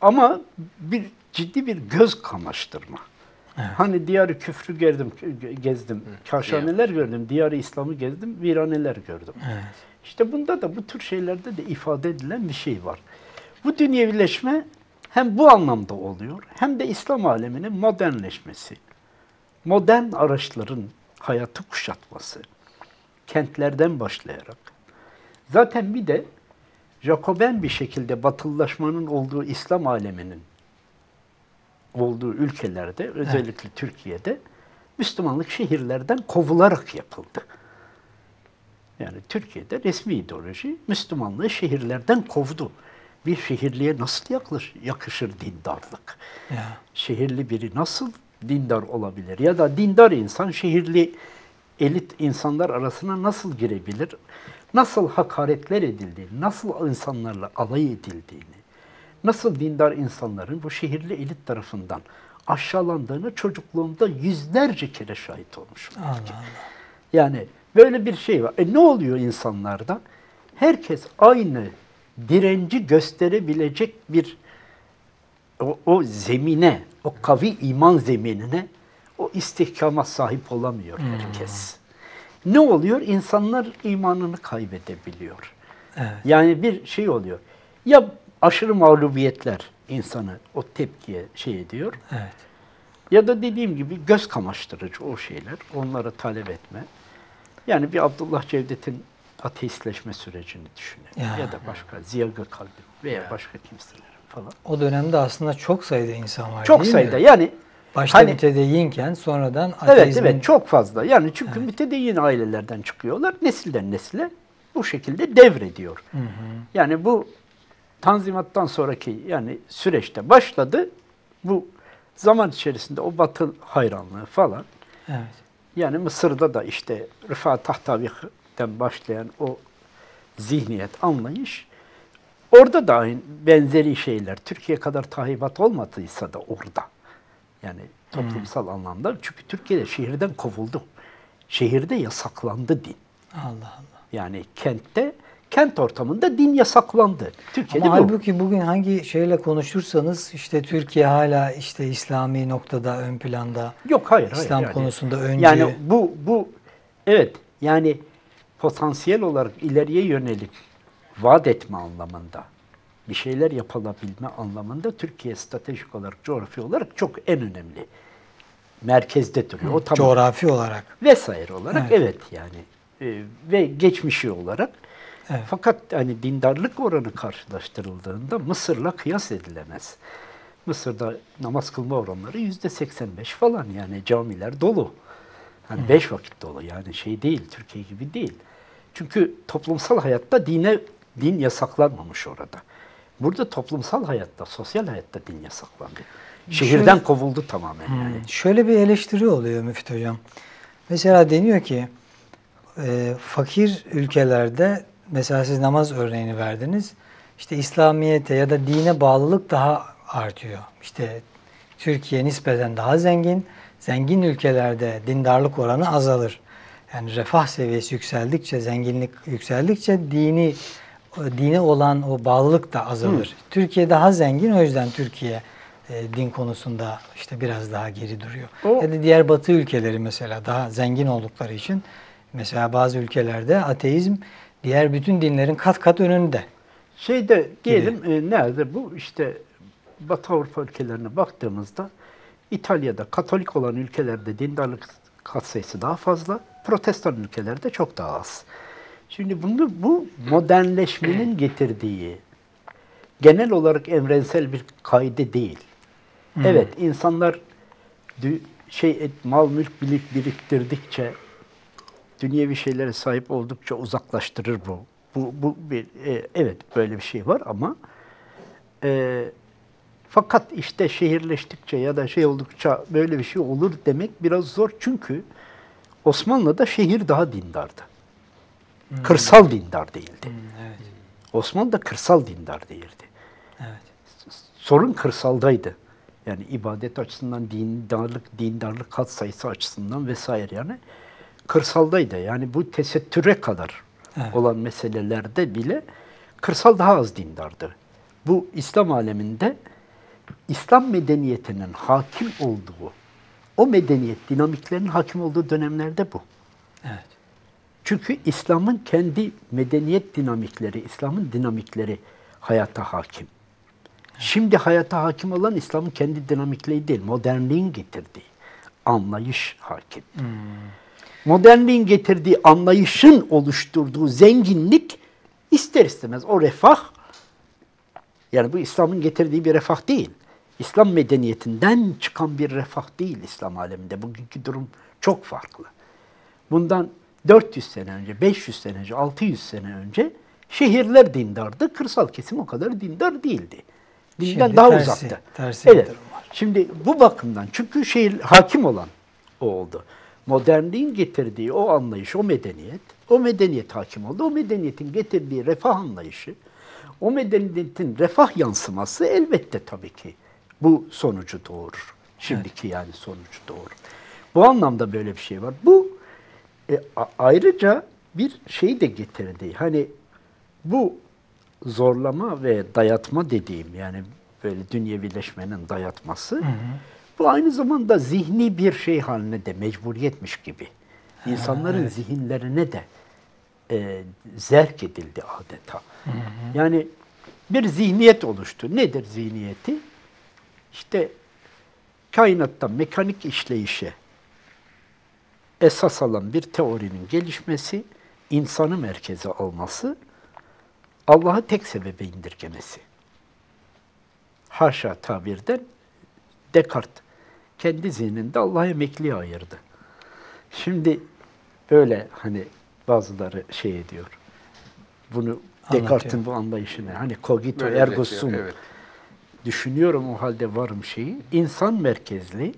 ama bir ciddi bir göz kamaştırma. Hani diyarı küfrü gezdim, gezdim. Kaşhaneler gördüm, diyarı İslam'ı gezdim, viraneler gördüm. Evet. İşte bunda da bu tür şeylerde de ifade edilen bir şey var. Bu dünyevileşme hem bu anlamda oluyor hem de İslam aleminin modernleşmesi. Modern araçların hayatı kuşatması. Kentlerden başlayarak. Zaten bir de Jacoben bir şekilde batılılaşmanın olduğu İslam aleminin olduğu ülkelerde, özellikle Türkiye'de Müslümanlık şehirlerden kovularak yapıldı. Yani Türkiye'de resmi ideoloji Müslümanlığı şehirlerden kovdu. Bir şehirliye nasıl yaklaş, yakışır dindarlık? Ya. Şehirli biri nasıl dindar olabilir? Ya da dindar insan şehirli elit insanlar arasına nasıl girebilir? Nasıl hakaretler edildiğini, nasıl insanlarla alay edildiğini, nasıl dindar insanların bu şehirli elit tarafından aşağılandığını çocukluğumda yüzlerce kere şahit olmuşum. Allah Allah. Yani böyle bir şey var. E ne oluyor insanlarda? Herkes aynı direnci gösterebilecek bir o, o zemine, o kavi iman zeminine, o istihkama sahip olamıyor herkes. Ne oluyor? İnsanlar imanını kaybedebiliyor. Evet. Yani bir şey oluyor. Ya aşırı mağlubiyetler insanı o tepkiye şey ediyor. Evet. Ya da dediğim gibi göz kamaştırıcı o şeyler. Onları talep etme. Yani bir Abdullah Cevdet'in ateistleşme sürecini düşünün. Ya. Ya, da başka Ziya Gökalp'in veya başka kimselerin falan. O dönemde aslında çok sayıda insan var Çok sayıda. mi? Yani Başta hani- mütedeyinken sonradan evet ateizmin evet çok fazla. Yani çünkü mütedeyyin ailelerden çıkıyorlar. Nesilden nesile bu şekilde devrediyor. Yani bu Tanzimat'tan sonraki yani süreçte başladı. Bu zaman içerisinde o batı hayranlığı falan. Evet. Yani Mısır'da da işte Rıfat Tahtavi'den başlayan o zihniyet, anlayış orada da benzeri şeyler. Türkiye kadar tahibat olmadıysa da orada. Yani toplumsal anlamda. Çünkü Türkiye'de şehirden kovuldu. Şehirde yasaklandı din. Allah Allah. Yani kentte, kent ortamında din yasaklandı. Türkiye'de Ama bu. halbuki bugün hangi şeyle konuşursanız işte Türkiye hala işte İslami noktada ön planda. Yok hayır hayır. İslam yani. konusunda öncü. Yani bu bu evet yani potansiyel olarak ileriye yönelik vaat etme anlamında bir şeyler yapılabilme anlamında Türkiye stratejik olarak, coğrafi olarak çok en önemli merkezde duruyor. O tamam. coğrafi olarak. Vesaire olarak Evet. evet, yani Ee, ve geçmişi olarak Evet. fakat hani dindarlık oranı karşılaştırıldığında Mısır'la kıyas edilemez. Mısır'da namaz kılma oranları yüzde 85 falan yani camiler dolu. Hani beş vakit dolu yani şey değil, Türkiye gibi değil. Çünkü toplumsal hayatta dine din yasaklanmamış orada. Burada toplumsal hayatta, sosyal hayatta din yasaklandı. Şehirden Şöyle- kovuldu tamamen yani. Şöyle bir eleştiri oluyor Müftü Hocam. Mesela deniyor ki e, fakir ülkelerde mesela siz namaz örneğini verdiniz. İşte İslamiyete ya da dine bağlılık daha artıyor. İşte Türkiye nispeten daha zengin. Zengin ülkelerde dindarlık oranı azalır. Yani refah seviyesi yükseldikçe, zenginlik yükseldikçe dini dine olan o bağlılık da azalır. Türkiye daha zengin o yüzden Türkiye e, din konusunda işte biraz daha geri duruyor. O- Ya da diğer batı ülkeleri mesela daha zengin oldukları için mesela bazı ülkelerde ateizm diğer bütün dinlerin kat kat önünde. Şeyde diyelim e, nerede bu işte Batı Avrupa ülkelerine baktığımızda İtalya'da Katolik olan ülkelerde dindarlık katsayısı daha fazla, Protestan ülkelerde çok daha az. Şimdi bunu bu modernleşmenin getirdiği genel olarak evrensel bir kaide değil. Evet insanlar şey et, mal mülk bilik biriktirdikçe dünyevi şeylere sahip oldukça uzaklaştırır bu. Bu, bu bir e, evet böyle bir şey var ama e, fakat işte şehirleştikçe ya da şey oldukça böyle bir şey olur demek biraz zor çünkü Osmanlı'da şehir daha dindardı. Kırsal dindar değildi. Evet. Osmanlı'da kırsal dindar değildi. Evet. Sorun kırsaldaydı. Yani ibadet açısından, dindarlık, dindarlık kat sayısı açısından vesaire yani kırsaldaydı. Yani bu tesettüre kadar Evet. olan meselelerde bile kırsal daha az dindardı. Bu İslam aleminde İslam medeniyetinin hakim olduğu, o medeniyet dinamiklerinin hakim olduğu dönemlerde bu. Evet. Çünkü İslam'ın kendi medeniyet dinamikleri, İslam'ın dinamikleri hayata hakim. Şimdi hayata hakim olan İslam'ın kendi dinamikleri değil, modernliğin getirdiği anlayış hakim. Modernliğin getirdiği anlayışın oluşturduğu zenginlik ister istemez o refah, yani bu İslam'ın getirdiği bir refah değil. İslam medeniyetinden çıkan bir refah değil İslam aleminde. Bugünkü durum çok farklı. Bundan 400 sene önce, 500 sene önce, 600 sene önce şehirler dindardı, kırsal kesim o kadar dindar değildi. Dinden Şimdi daha tersi, uzaktı. tersi bir evet. durum var. Şimdi bu bakımdan çünkü şehir hakim olan o oldu. Modernliğin getirdiği o anlayış, o medeniyet, o medeniyet hakim oldu. O medeniyetin getirdiği refah anlayışı, o medeniyetin refah yansıması elbette tabii ki bu sonucu doğurur. Şimdiki yani sonucu doğurur. Bu anlamda böyle bir şey var. Bu e, ayrıca bir şey de getirdi. Hani bu zorlama ve dayatma dediğim yani böyle dünyevileşmenin dayatması bu aynı zamanda zihni bir şey haline de mecburiyetmiş gibi. İnsanların zihinlerine de e, zerk edildi adeta. Yani bir zihniyet oluştu. Nedir zihniyeti? İşte kainatta mekanik işleyişe esas alan bir teorinin gelişmesi, insanı merkeze alması, Allah'ı tek sebebe indirgemesi. Haşa tabirden Descartes kendi zihninde Allah'ı emekliye ayırdı. Şimdi böyle hani bazıları şey ediyor. bunu. Descartes'in bu anlayışını. Hani cogito ergo sum. evet. Düşünüyorum o halde varım şeyi. İnsan merkezli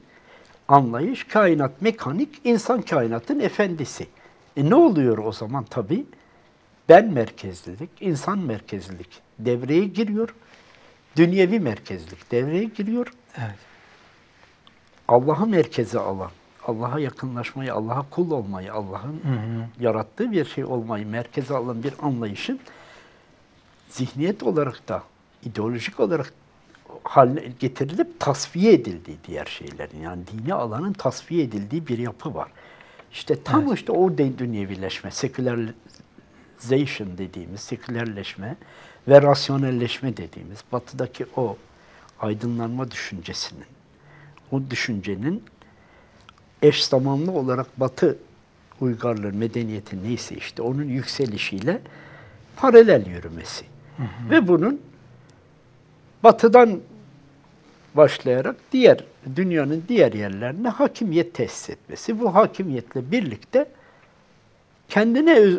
anlayış, kainat mekanik, insan kainatın efendisi. E ne oluyor o zaman tabii? Ben merkezlilik, insan merkezlilik devreye giriyor. Dünyevi merkezlik devreye giriyor. Evet. Allah'ı merkeze alan, Allah'a yakınlaşmayı, Allah'a kul olmayı, Allah'ın yarattığı bir şey olmayı merkeze alan bir anlayışın zihniyet olarak da ideolojik olarak haline getirilip tasfiye edildiği diğer şeylerin yani dini alanın tasfiye edildiği bir yapı var. İşte tam işte o dünyevileşme, sekülerization dediğimiz, sekülerleşme ve rasyonelleşme dediğimiz batıdaki o aydınlanma düşüncesinin, o düşüncenin eş zamanlı olarak Batı uygarlığı, medeniyeti neyse işte onun yükselişiyle paralel yürümesi. Ve bunun Batı'dan başlayarak diğer dünyanın diğer yerlerine hakimiyet tesis etmesi. Bu hakimiyetle birlikte kendine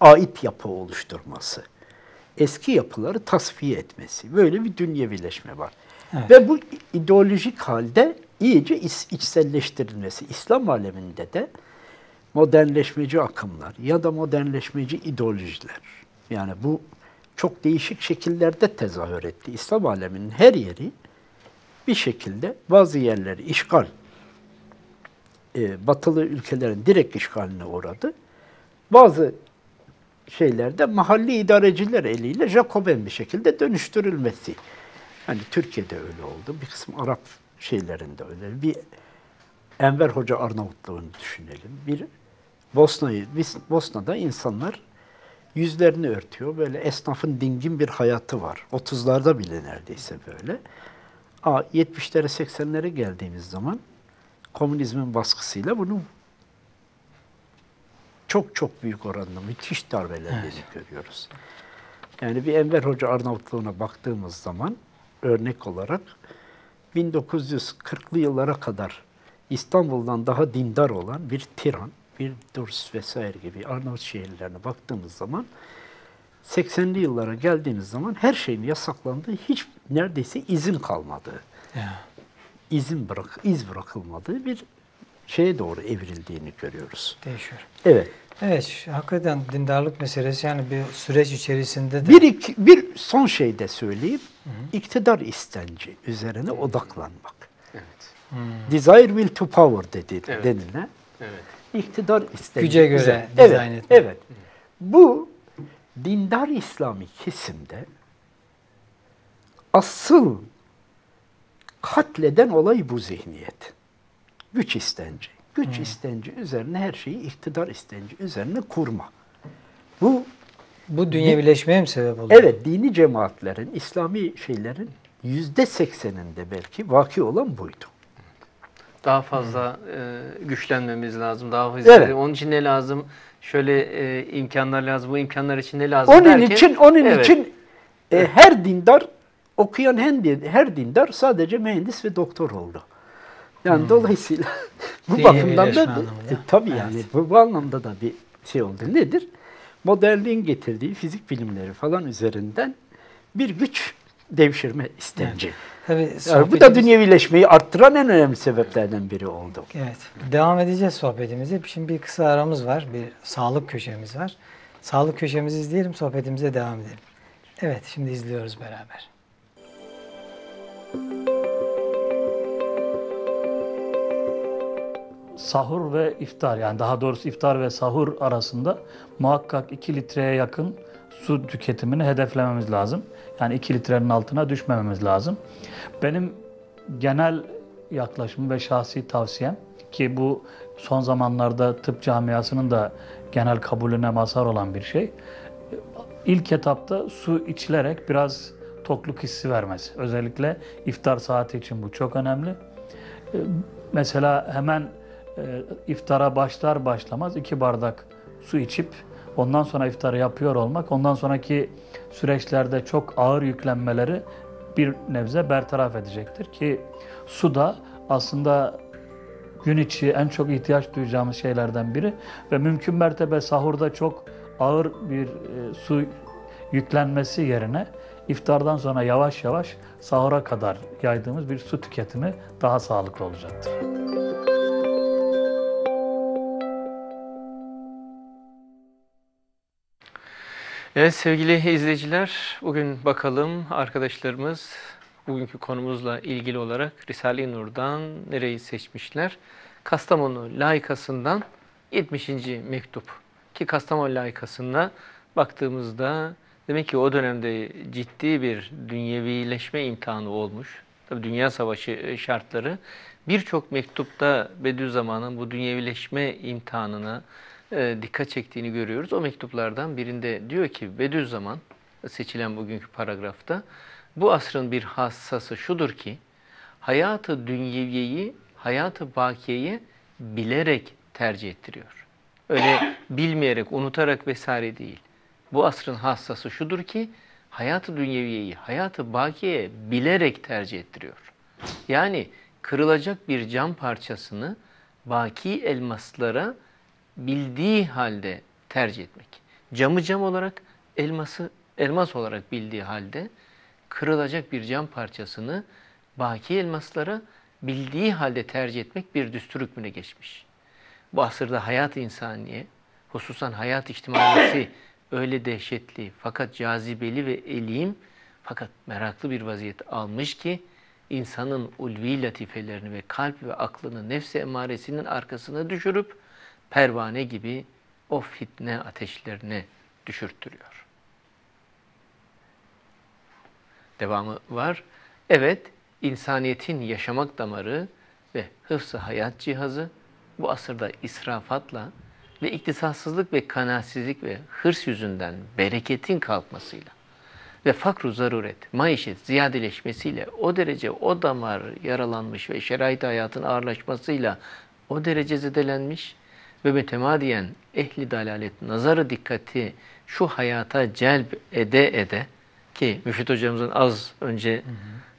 ait yapı oluşturması. Eski yapıları tasfiye etmesi. Böyle bir dünyevileşme var. Ve bu ideolojik halde iyice iç- içselleştirilmesi. İslam aleminde de modernleşmeci akımlar ya da modernleşmeci ideolojiler. Yani bu çok değişik şekillerde tezahür etti. İslam aleminin her yeri bir şekilde bazı yerleri işgal, e, batılı ülkelerin direkt işgaline uğradı. Bazı şeylerde mahalli idareciler eliyle Jacoben bir şekilde dönüştürülmesi. Hani Türkiye'de öyle oldu. Bir kısım Arap şeylerinde öyle. Bir Enver Hoca Arnavutluğunu düşünelim. Bir Bosna'yı, Bosna'da insanlar yüzlerini örtüyor. Böyle esnafın dingin bir hayatı var. 30'larda bile neredeyse böyle. Aa, 70'lere 80'lere geldiğimiz zaman komünizmin baskısıyla bunu çok çok büyük oranda müthiş darbelendiğini görüyoruz. Yani bir Enver Hoca Arnavutluğuna baktığımız zaman örnek olarak 1940'lı yıllara kadar İstanbul'dan daha dindar olan bir Tiran, bir Durs vesaire gibi Arnavut şehirlerine baktığımız zaman 80'li yıllara geldiğimiz zaman her şeyin yasaklandığı, hiç neredeyse izin kalmadığı, Ya. izin bırak, iz bırakılmadığı bir şeye doğru evrildiğini görüyoruz. Değişiyor. Evet. Evet, hakikaten dindarlık meselesi yani bir süreç içerisinde de Bir, iki, bir son şey de söyleyeyim. İktidar istenci üzerine odaklanmak. Evet. Desire will to power dedi Evet. denilen. Evet. İktidar istenci. Güce göre dizayn evet, etme. Evet. Bu dindar İslami kesimde asıl katleden olay bu zihniyet. Güç istenci. Güç istenci üzerine her şeyi iktidar istenci üzerine kurma. Bu bu dünyevileşmeye mi sebep oluyor? Evet, dini cemaatlerin, İslami şeylerin yüzde sekseninde belki vaki olan buydu. Daha fazla e, güçlenmemiz lazım. Daha fazla. Evet. Onun için ne lazım? Şöyle e, imkanlar lazım. Bu imkanlar için ne lazım Onun derken, için, onun evet, için e, her dindar okuyan her, din- her dindar sadece mühendis ve doktor oldu. Yani dolayısıyla bu Dini bakımdan da e, tabii Evet. yani bu, bu anlamda da bir şey oldu. Nedir? Modernliğin getirdiği fizik bilimleri falan üzerinden bir güç devşirme istenci. Tabii Yani bu da dünyevileşmeyi arttıran en önemli sebeplerden biri oldu. Evet. Devam edeceğiz sohbetimize. Şimdi bir kısa aramız var. Bir sağlık köşemiz var. Sağlık köşemizi izleyelim, sohbetimize devam edelim. Evet, şimdi izliyoruz beraber. sahur ve iftar yani daha doğrusu iftar ve sahur arasında muhakkak 2 litreye yakın su tüketimini hedeflememiz lazım. Yani 2 litrenin altına düşmememiz lazım. Benim genel yaklaşımım ve şahsi tavsiyem ki bu son zamanlarda tıp camiasının da genel kabulüne mazhar olan bir şey. İlk etapta su içilerek biraz tokluk hissi vermesi. Özellikle iftar saati için bu çok önemli. Ee, Mesela hemen e, iftara başlar başlamaz iki bardak su içip ondan sonra iftarı yapıyor olmak ondan sonraki süreçlerde çok ağır yüklenmeleri bir nebze bertaraf edecektir ki su da aslında gün içi en çok ihtiyaç duyacağımız şeylerden biri ve mümkün mertebe sahurda çok ağır bir e, su yüklenmesi yerine iftardan sonra yavaş yavaş sahura kadar yaydığımız bir su tüketimi daha sağlıklı olacaktır. Evet sevgili izleyiciler, bugün bakalım arkadaşlarımız bugünkü konumuzla ilgili olarak Risale-i Nur'dan nereyi seçmişler? Kastamonu layıkasından 70. mektup. Ki Kastamonu layıkasına baktığımızda demek ki o dönemde ciddi bir dünyevileşme imtihanı olmuş. Tabii Dünya Savaşı şartları birçok mektupta Bediüzzaman'ın bu dünyevileşme imtihanına e, dikkat çektiğini görüyoruz. O mektuplardan birinde diyor ki Bediüzzaman seçilen bugünkü paragrafta bu asrın bir hassası şudur ki hayatı dünyeviyeyi hayatı bakiyeyi bilerek tercih ettiriyor. Öyle bilmeyerek, unutarak vesaire değil. Bu asrın hassası şudur ki hayatı dünyeviyeyi hayatı bakiyeye bilerek tercih ettiriyor. Yani kırılacak bir cam parçasını baki elmaslara bildiği halde tercih etmek. Camı cam olarak, elması elmas olarak bildiği halde kırılacak bir cam parçasını baki elmaslara bildiği halde tercih etmek bir düstur hükmüne geçmiş. Bu asırda hayat insaniye, hususan hayat içtimaiyesi öyle dehşetli fakat cazibeli ve elim fakat meraklı bir vaziyet almış ki insanın ulvi latifelerini ve kalp ve aklını nefsi emaresinin arkasına düşürüp pervane gibi o fitne ateşlerine düşürttürüyor. Devamı var. Evet, insaniyetin yaşamak damarı ve hıfzı hayat cihazı bu asırda israfatla ve iktisatsızlık ve kanaatsizlik ve hırs yüzünden bereketin kalkmasıyla ve fakru zaruret, maişet ziyadeleşmesiyle o derece o damar yaralanmış ve şerait hayatın ağırlaşmasıyla o derece zedelenmiş ve mütemadiyen ehli dalalet nazarı dikkati şu hayata celp ede ede ki Müfit hocamızın az önce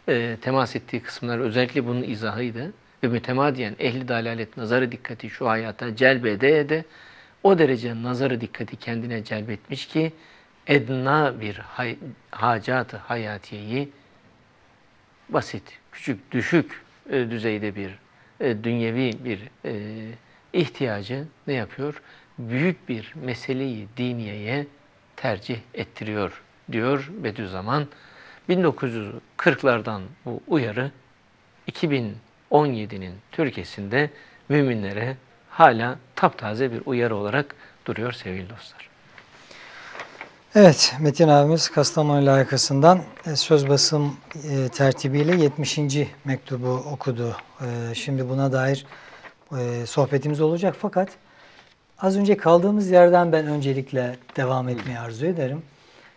e, temas ettiği kısımlar özellikle bunun izahıydı. Ve mütemadiyen ehli dalalet nazarı dikkati şu hayata celbede ede o derece nazarı dikkati kendine celbetmiş ki edna bir hay, hacatı hayatiyeyi basit, küçük, düşük e, düzeyde bir e, dünyevi bir e, ihtiyacı ne yapıyor? Büyük bir meseleyi diniyeye tercih ettiriyor diyor Bediüzzaman. 1940'lardan bu uyarı 2017'nin Türkiye'sinde müminlere hala taptaze bir uyarı olarak duruyor sevgili dostlar. Evet, Metin abimiz Kastamonu layıkasından e, söz basım e, tertibiyle 70. mektubu okudu. E, şimdi buna dair e, sohbetimiz olacak fakat az önce kaldığımız yerden ben öncelikle devam etmeyi arzu ederim.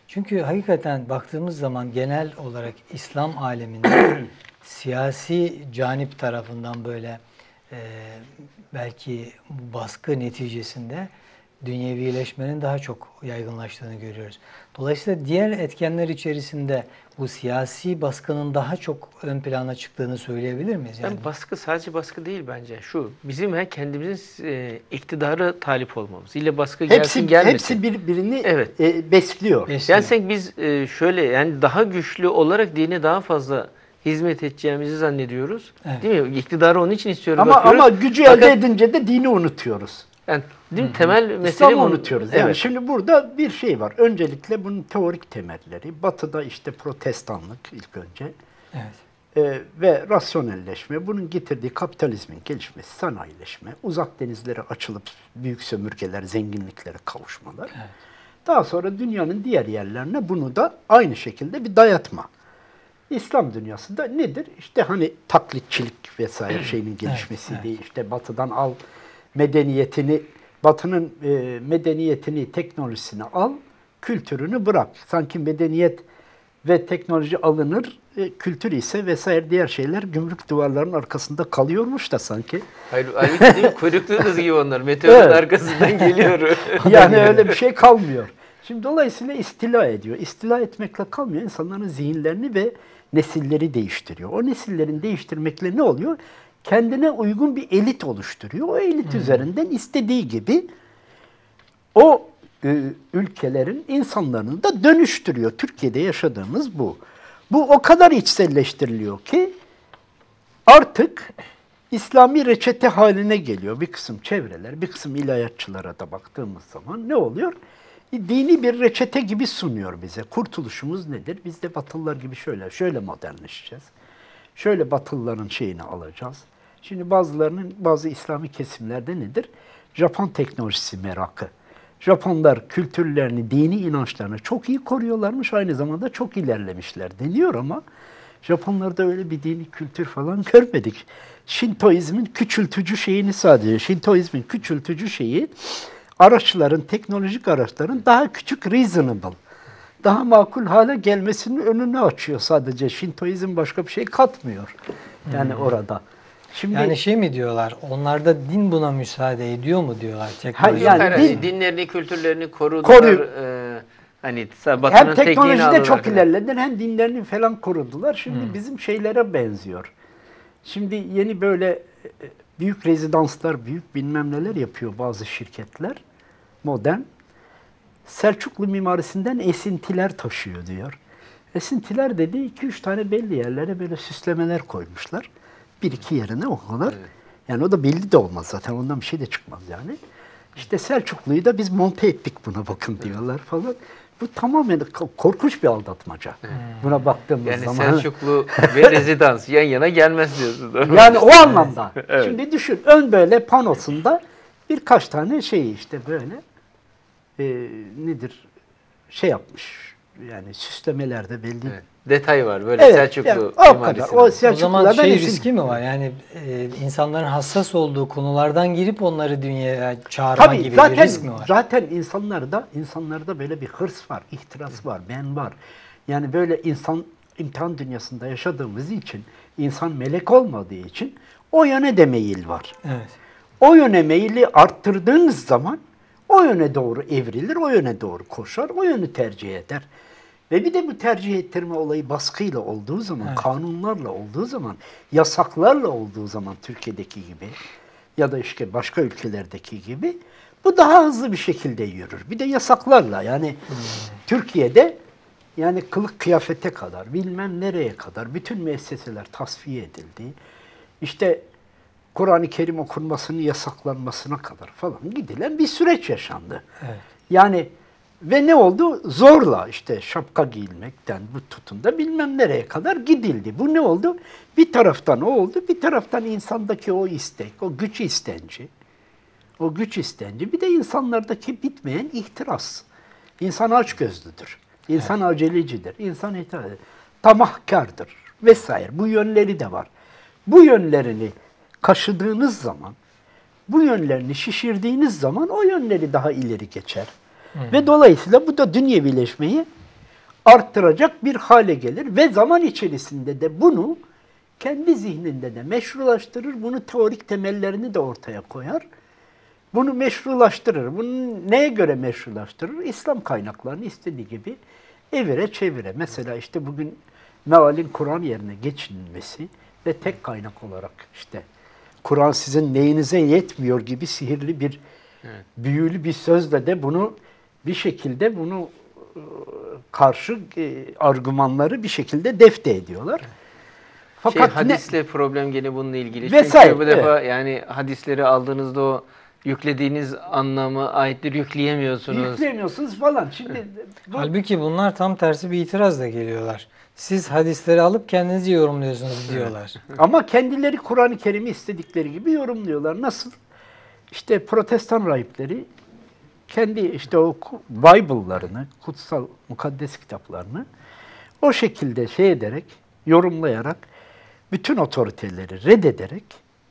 Çünkü hakikaten baktığımız zaman genel olarak İslam aleminde siyasi canip tarafından böyle e, belki baskı neticesinde dünyevileşmenin daha çok yaygınlaştığını görüyoruz. Dolayısıyla diğer etkenler içerisinde bu siyasi baskının daha çok ön plana çıktığını söyleyebilir miyiz? Yani Yani baskı sadece baskı değil bence. Şu bizim he, kendimizin e, iktidara talip olmamız. İlle baskı gelsin Hepsi, gelmesin. hepsi birbirini Evet. e, besliyor. Besliyor. Yani sen biz e, şöyle yani daha güçlü olarak dine daha fazla hizmet edeceğimizi zannediyoruz. Evet. Değil mi? İktidarı onun için istiyoruz. Ama bakıyoruz. ama gücü Fakat- elde edince de dini unutuyoruz. yani, değil mi? Temel mesele İslam'ı bu. unutuyoruz. Yani Evet. şimdi burada bir şey var. Öncelikle bunun teorik temelleri. Batı'da işte protestanlık ilk önce. evet. Ee, ve rasyonelleşme, bunun getirdiği kapitalizmin gelişmesi, sanayileşme, uzak denizlere açılıp büyük sömürgeler, zenginliklere kavuşmalar. Daha sonra dünyanın diğer yerlerine bunu da aynı şekilde bir dayatma. İslam dünyası da nedir? İşte hani taklitçilik vesaire şeyinin gelişmesiydi. İşte batıdan al medeniyetini, batının e, medeniyetini, teknolojisini al, kültürünü bırak. Sanki medeniyet ve teknoloji alınır, e, kültür ise vesaire diğer şeyler gümrük duvarlarının arkasında kalıyormuş da sanki. Hayır, değil mi? Kuyruklu kız gibi onlar. Meteorun Evet. arkasından geliyor. Yani öyle bir şey kalmıyor. Şimdi dolayısıyla istila ediyor. İstila etmekle kalmıyor. İnsanların zihinlerini ve nesilleri değiştiriyor. O nesillerin değiştirmekle ne oluyor? Kendine uygun bir elit oluşturuyor. O elit üzerinden istediği gibi o e, ülkelerin insanlarını da dönüştürüyor. Türkiye'de yaşadığımız bu. Bu o kadar içselleştiriliyor ki artık İslami reçete haline geliyor bir kısım çevreler, bir kısım ilahiyatçılara da baktığımız zaman ne oluyor? Dini bir reçete gibi sunuyor bize. Kurtuluşumuz nedir? Biz de Batılılar gibi şöyle, şöyle modernleşeceğiz. Şöyle Batılıların şeyini alacağız. Şimdi bazılarının, bazı İslami kesimlerde nedir? Japon teknolojisi merakı. Japonlar kültürlerini, dini inançlarını çok iyi koruyorlarmış. Aynı zamanda çok ilerlemişler deniyor ama Japonlarda öyle bir dini kültür falan görmedik. Şintoizmin küçültücü şeyini sadece, Şintoizmin küçültücü şeyi araçların, teknolojik araçların daha küçük reasonable, daha makul hale gelmesinin önünü açıyor sadece. Şintoizm başka bir şey katmıyor. Yani orada. Şimdi Yani şey mi diyorlar, onlarda din buna müsaade ediyor mu diyorlar teknoloji? yani Hayır, din- dinlerini, kültürlerini korudular. Koruyor. e, hani Batı'nın hem teknolojide çok ilerlediler hem dinlerini falan korudular. Şimdi bizim şeylere benziyor. Şimdi yeni böyle e, büyük rezidanslar, büyük bilmem neler yapıyor bazı şirketler. Modern. Selçuklu mimarisinden esintiler taşıyor diyor. Esintiler dedi 2-3 tane belli yerlere böyle süslemeler koymuşlar. Bir iki yerine o kadar. Yani o da belli de olmaz zaten. Ondan bir şey de çıkmaz yani. İşte Selçuklu'yu da biz monte ettik buna bakın diyorlar falan. Bu tamamen ko- korkunç bir aldatmaca. Buna baktığımız Yani zaman. Selçuklu ve rezidans yan yana gelmez diyorsunuz. Yani o anlamda. Evet. Şimdi düşün ön böyle panosunda birkaç tane şey işte böyle e, nedir şey yapmış. Yani süslemelerde belli. Evet. Detay var böyle Evet, Selçuklu yani o kadar. O O zaman şey esin- riski mi var? Yani e, insanların hassas olduğu konulardan girip onları dünyaya çağırma Tabii gibi zaten bir risk mi var? zaten insanlarda insanlarda böyle bir hırs var, ihtiras var, ben var. Yani böyle insan imtihan dünyasında yaşadığımız için insan melek olmadığı için o yöne de meyil var. Evet. O yöne meyili arttırdığınız zaman o yöne doğru evrilir, o yöne doğru koşar, o yönü tercih eder. Ve bir de bu tercih ettirme olayı baskıyla olduğu zaman, kanunlarla olduğu zaman, yasaklarla olduğu zaman Türkiye'deki gibi ya da işte başka ülkelerdeki gibi bu daha hızlı bir şekilde yürür. Bir de yasaklarla yani Türkiye'de yani kılık kıyafete kadar bilmem nereye kadar bütün müesseseler tasfiye edildi. İşte Kur'an-ı Kerim okunmasının yasaklanmasına kadar falan gidilen bir süreç yaşandı. Evet. Yani ve ne oldu? Zorla işte şapka giyilmekten bu tutun da bilmem nereye kadar gidildi. Bu ne oldu? Bir taraftan o oldu, bir taraftan insandaki o istek, o güç istenci, o güç istenci, bir de insanlardaki bitmeyen ihtiras. İnsan açgözlüdür, insan acelecidir, insan tamahkardır vesaire. Bu yönleri de var. Bu yönlerini kaşıdığınız zaman, bu yönlerini şişirdiğiniz zaman o yönleri daha ileri geçer. Ve dolayısıyla bu da dünyevileşmeyi arttıracak bir hale gelir ve zaman içerisinde de bunu kendi zihninde de meşrulaştırır, bunu teorik temellerini de ortaya koyar. Bunu meşrulaştırır. Bunu neye göre meşrulaştırır? İslam kaynaklarını istediği gibi evire çevire. Mesela işte bugün mealin Kur'an yerine geçinilmesi ve tek kaynak olarak işte Kur'an sizin neyinize yetmiyor gibi sihirli bir büyülü bir sözle de bunu bir şekilde bunu e, karşı e, argümanları bir şekilde defte ediyorlar. şey, ne- hadisle problem gene bununla ilgili. Vesaire, Çünkü bu defa yani hadisleri aldığınızda o yüklediğiniz anlamı, ayetleri yükleyemiyorsunuz. yükleyemiyorsunuz falan. Şimdi bu, Halbuki bunlar tam tersi bir itirazla geliyorlar. Siz hadisleri alıp kendinizi yorumluyorsunuz diyorlar. Ama kendileri Kur'an-ı Kerim'i istedikleri gibi yorumluyorlar. Nasıl? İşte protestan rahipleri kendi işte o Bible'larını, kutsal mukaddes kitaplarını o şekilde şey ederek, yorumlayarak, bütün otoriteleri reddederek,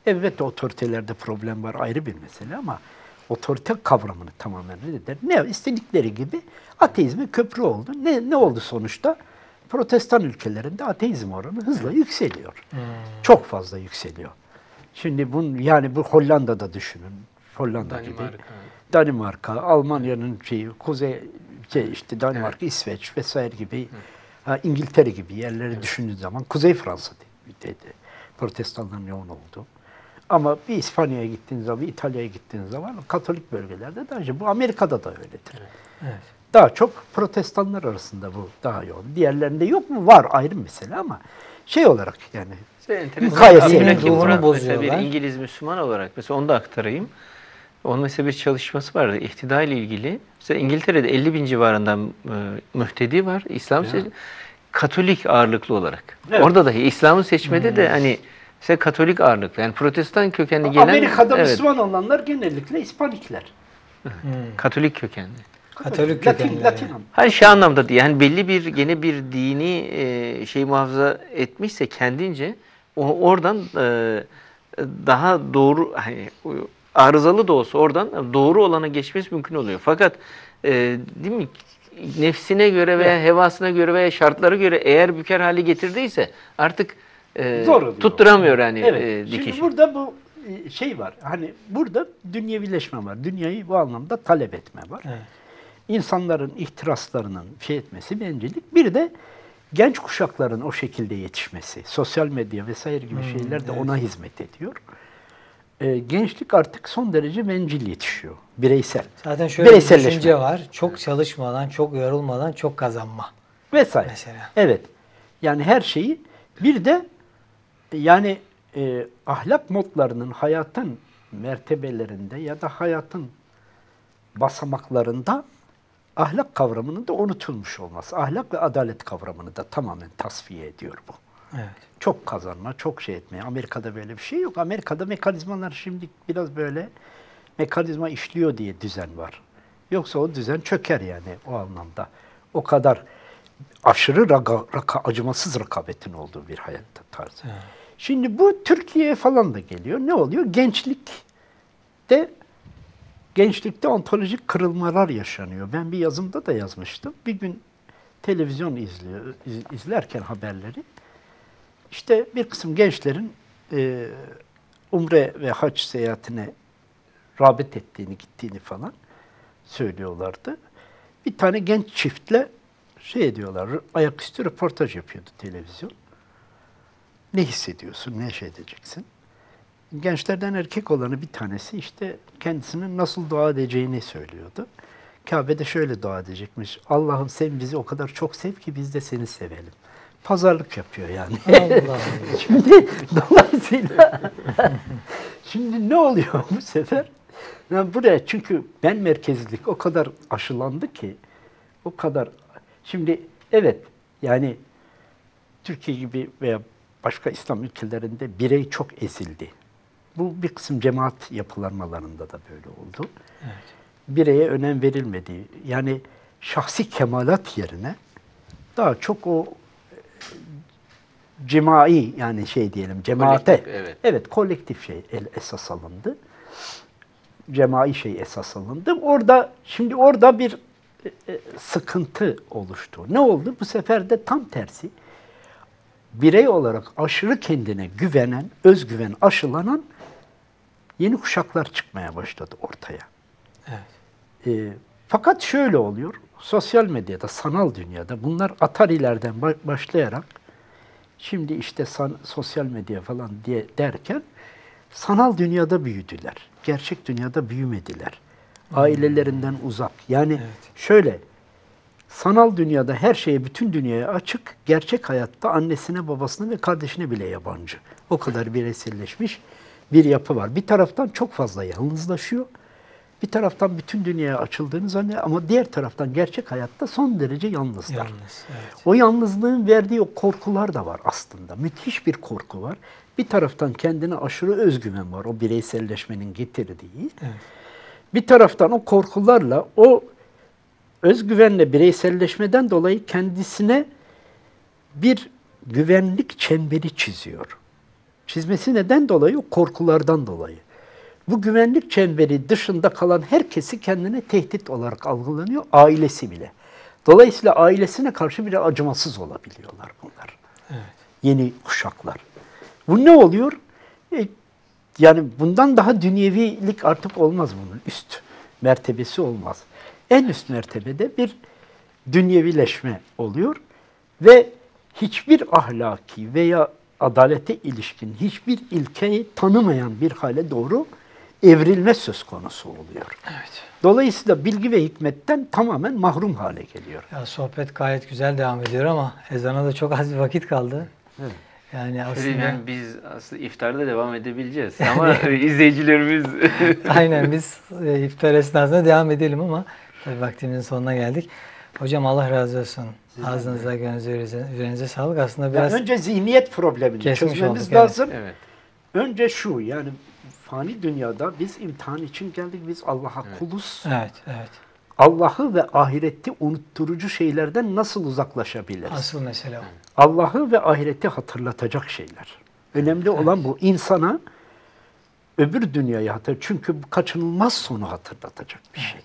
evet otoritelerde problem var ayrı bir mesele ama otorite kavramını tamamen reddeder. Ne istedikleri gibi ateizme köprü oldu. Ne, ne oldu sonuçta? Protestan ülkelerinde ateizm oranı hızla yükseliyor. Çok fazla yükseliyor. Şimdi bunu yani bu Hollanda'da düşünün. Hollanda gibi. Danimarka. Almanya'nın şeyi, Kuzey şey işte Danimarka, İsveç vesaire gibi, ha, İngiltere gibi yerleri düşündüğün zaman Kuzey Fransa dedi. Protestanların yoğun olduğu. Ama bir İspanya'ya gittiğin zaman, İtalya'ya gittiğin zaman Katolik bölgelerde daha önce bu Amerika'da da öyledir. Evet. Daha çok protestanlar arasında bu daha yoğun. Diğerlerinde yok mu? Var ayrı mesele ama şey olarak yani Ruhunu var. Mesela bir İngiliz Müslüman olarak mesela onu da aktarayım. Onun mesela bir çalışması vardı ihtida ile ilgili. Mesela İngiltere'de 50 bin civarından e, mühtedi var. İslam seç- Katolik ağırlıklı olarak. Evet. Orada dahi İslam'ı seçmede de hani mesela Katolik ağırlıklı. Yani Protestan kökenli gelen Amerika'da evet, Müslüman olanlar genellikle İspanikler. Katolik kökenli. Katolik Latin. Latin. Hani şey anlamda değil. Yani belli bir gene bir dini e, şey muhafaza etmişse kendince o oradan e, daha doğru hani arızalı da olsa oradan doğru olana geçmesi mümkün oluyor. Fakat e, değil mi nefsine göre veya hevasına göre veya şartlara göre eğer büker hale getirdiyse artık e, Zor oluyor. tutturamıyor hani Evet. e, Şimdi dikişi. burada bu e, şey var. Hani burada dünyevileşme var. Dünyayı bu anlamda talep etme var. Evet. İnsanların ihtiraslarının şey etmesi bencillik. Bir de genç kuşakların o şekilde yetişmesi. Sosyal medya vesaire gibi şeyler de ona hizmet ediyor. E, gençlik artık son derece bencil yetişiyor. Bireysel. Zaten şöyle bir düşünce var. Çok çalışmadan, çok yorulmadan çok kazanma. vesaire. Mesela. Evet. Yani her şeyi bir de yani e, ahlak modlarının hayatın mertebelerinde ya da hayatın basamaklarında ahlak kavramının da unutulmuş olması. Ahlak ve adalet kavramını da tamamen tasfiye ediyor bu. Evet. Çok kazanma, çok şey etmeye. Amerika'da böyle bir şey yok. Amerika'da mekanizmalar şimdi biraz böyle mekanizma işliyor diye düzen var. Yoksa o düzen çöker yani o anlamda. O kadar aşırı raka, raka- acımasız rekabetin olduğu bir hayat tarzı. Şimdi bu Türkiye'ye falan da geliyor. Ne oluyor? Gençlikte gençlikte ontolojik kırılmalar yaşanıyor. Ben bir yazımda da yazmıştım. Bir gün televizyon izliyor, iz- izlerken haberleri işte bir kısım gençlerin e, umre ve hac seyahatine rağbet ettiğini, gittiğini falan söylüyorlardı. Bir tane genç çiftle şey ediyorlar, ayaküstü röportaj yapıyordu televizyon. Ne hissediyorsun, ne şey edeceksin? Gençlerden erkek olanı bir tanesi işte kendisinin nasıl dua edeceğini söylüyordu. Kabe'de şöyle dua edecekmiş. Allah'ım sen bizi o kadar çok sev ki biz de seni sevelim. Pazarlık yapıyor yani. Allah Allah. Şimdi dolayısıyla şimdi ne oluyor bu sefer? Yani buraya çünkü ben merkezlilik o kadar aşılandı ki o kadar şimdi evet yani Türkiye gibi veya başka İslam ülkelerinde birey çok ezildi. Bu bir kısım cemaat yapılanmalarında da böyle oldu. Bireye önem verilmedi. Yani şahsi kemalat yerine daha çok o cemai yani şey diyelim cemaate Kolektif, evet. evet kolektif şey esas alındı. Cemai şey esas alındı. Orada şimdi orada bir e, e, sıkıntı oluştu. Ne oldu? Bu sefer de tam tersi. Birey olarak aşırı kendine güvenen, özgüven aşılanan yeni kuşaklar çıkmaya başladı ortaya. E, fakat şöyle oluyor. Sosyal medyada, sanal dünyada bunlar Atari'lerden ba- başlayarak şimdi işte san- sosyal medya falan diye derken sanal dünyada büyüdüler. Gerçek dünyada büyümediler. Ailelerinden uzak. Yani şöyle sanal dünyada her şeye, bütün dünyaya açık, gerçek hayatta annesine, babasına ve kardeşine bile yabancı. O kadar bireyselleşmiş bir yapı var. Bir taraftan çok fazla yalnızlaşıyor. Bir taraftan bütün dünyaya açıldığını zannediyor ama diğer taraftan gerçek hayatta son derece yalnızlar. Yalnız. Evet. O yalnızlığın verdiği o korkular da var aslında. Müthiş bir korku var. Bir taraftan kendine aşırı özgüven var o bireyselleşmenin getirdiği. Bir taraftan o korkularla, o özgüvenle bireyselleşmeden dolayı kendisine bir güvenlik çemberi çiziyor. Çizmesi neden dolayı? O korkulardan dolayı. Bu güvenlik çemberi dışında kalan herkesi kendine tehdit olarak algılanıyor, ailesi bile. Dolayısıyla ailesine karşı bile acımasız olabiliyorlar bunlar. Yeni kuşaklar. Bu ne oluyor? E, yani bundan daha dünyevilik artık olmaz bunun. Üst mertebesi olmaz. En üst mertebede bir dünyevileşme oluyor ve hiçbir ahlaki veya adalete ilişkin hiçbir ilkeyi tanımayan bir hale doğru evrilme söz konusu oluyor. Evet. Dolayısıyla bilgi ve hikmetten tamamen mahrum hale geliyor. Ya sohbet gayet güzel devam ediyor ama ezana da çok az bir vakit kaldı. Evet. Yani aslında Yani biz aslında iftarda devam edebileceğiz ama izleyicilerimiz aynen biz e, iftar esnasında devam edelim ama tabii vaktimizin sonuna geldik. Hocam Allah razı olsun. Ağzınıza, gönlünüze, üzerinize, sağlık. Aslında Ya biraz önce zihniyet problemini çözmemiz olduk, evet. lazım. evet. Önce şu yani fani dünyada biz imtihan için geldik. Biz Allah'a kuluz. evet, evet. Allah'ı ve ahireti unutturucu şeylerden nasıl uzaklaşabiliriz? Asıl mesele o. Allah'ı ve ahireti hatırlatacak şeyler. Önemli olan bu. insana öbür dünyayı hatır. Çünkü bu kaçınılmaz sonu hatırlatacak bir şey.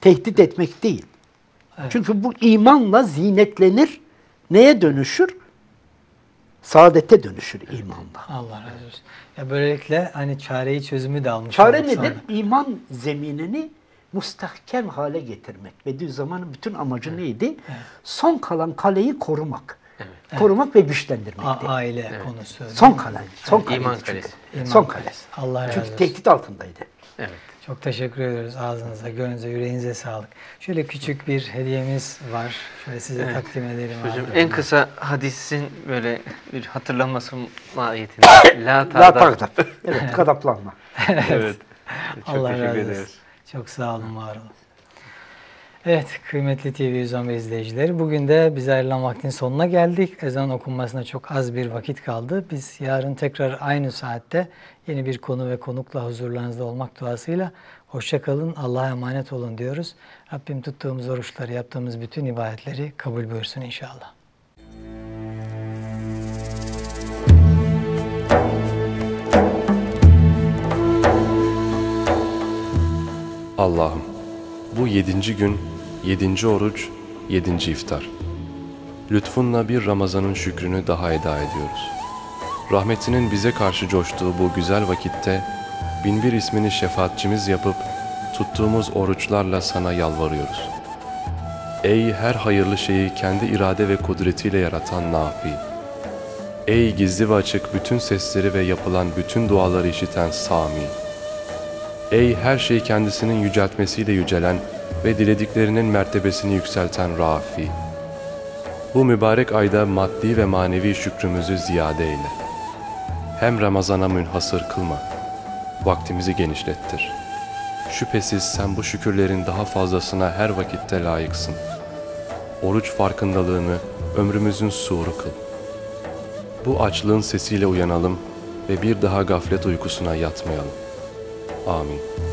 Tehdit etmek değil. Çünkü bu imanla zinetlenir. Neye dönüşür? Saadete dönüşür imanla. Allah razı olsun. Ya böylelikle hani çareyi çözümü de almış Çare olduk sonra. nedir? İman zeminini müstahkem hale getirmek. Bediüzzaman'ın bütün amacı neydi? Son kalan kaleyi korumak. Korumak ve güçlendirmekti. A- aile konusu. Son kale. Son kaleydi İman çünkü. kalesi. İman Son kalesi. Allah razı Çünkü olsun. tehdit altındaydı. Evet. Çok teşekkür ediyoruz ağzınıza, gönlünüze, yüreğinize sağlık. Şöyle küçük bir hediyemiz var. Şöyle size takdim edelim. Hocam abi. en kısa hadisin böyle bir hatırlanması mahiyetinde. La La tağdap. tağdap. Evet. Evet. Çok Allah teşekkür razı ederiz. olsun. Çok sağ olun, var olun. Evet, kıymetli TV 111 izleyicileri, bugün de biz ayrılan vaktin sonuna geldik. Ezan okunmasına çok az bir vakit kaldı. Biz yarın tekrar aynı saatte yeni bir konu ve konukla huzurlarınızda olmak duasıyla hoşça kalın, Allah'a emanet olun diyoruz. Rabbim tuttuğumuz oruçları, yaptığımız bütün ibadetleri kabul buyursun inşallah. Allah'ım bu yedinci gün, yedinci oruç, yedinci iftar. Lütfunla bir Ramazan'ın şükrünü daha eda ediyoruz. Rahmetinin bize karşı coştuğu bu güzel vakitte binbir ismini şefaatçimiz yapıp tuttuğumuz oruçlarla sana yalvarıyoruz. Ey her hayırlı şeyi kendi irade ve kudretiyle yaratan Nafi! Ey gizli ve açık bütün sesleri ve yapılan bütün duaları işiten Sami! Ey her şeyi kendisinin yüceltmesiyle yücelen ve dilediklerinin mertebesini yükselten Rafi! Bu mübarek ayda maddi ve manevi şükrümüzü ziyade eyle. Hem Ramazana münhasır kılma, vaktimizi genişlettir. Şüphesiz sen bu şükürlerin daha fazlasına her vakitte layıksın. Oruç farkındalığını ömrümüzün suru kıl. Bu açlığın sesiyle uyanalım ve bir daha gaflet uykusuna yatmayalım. Amin.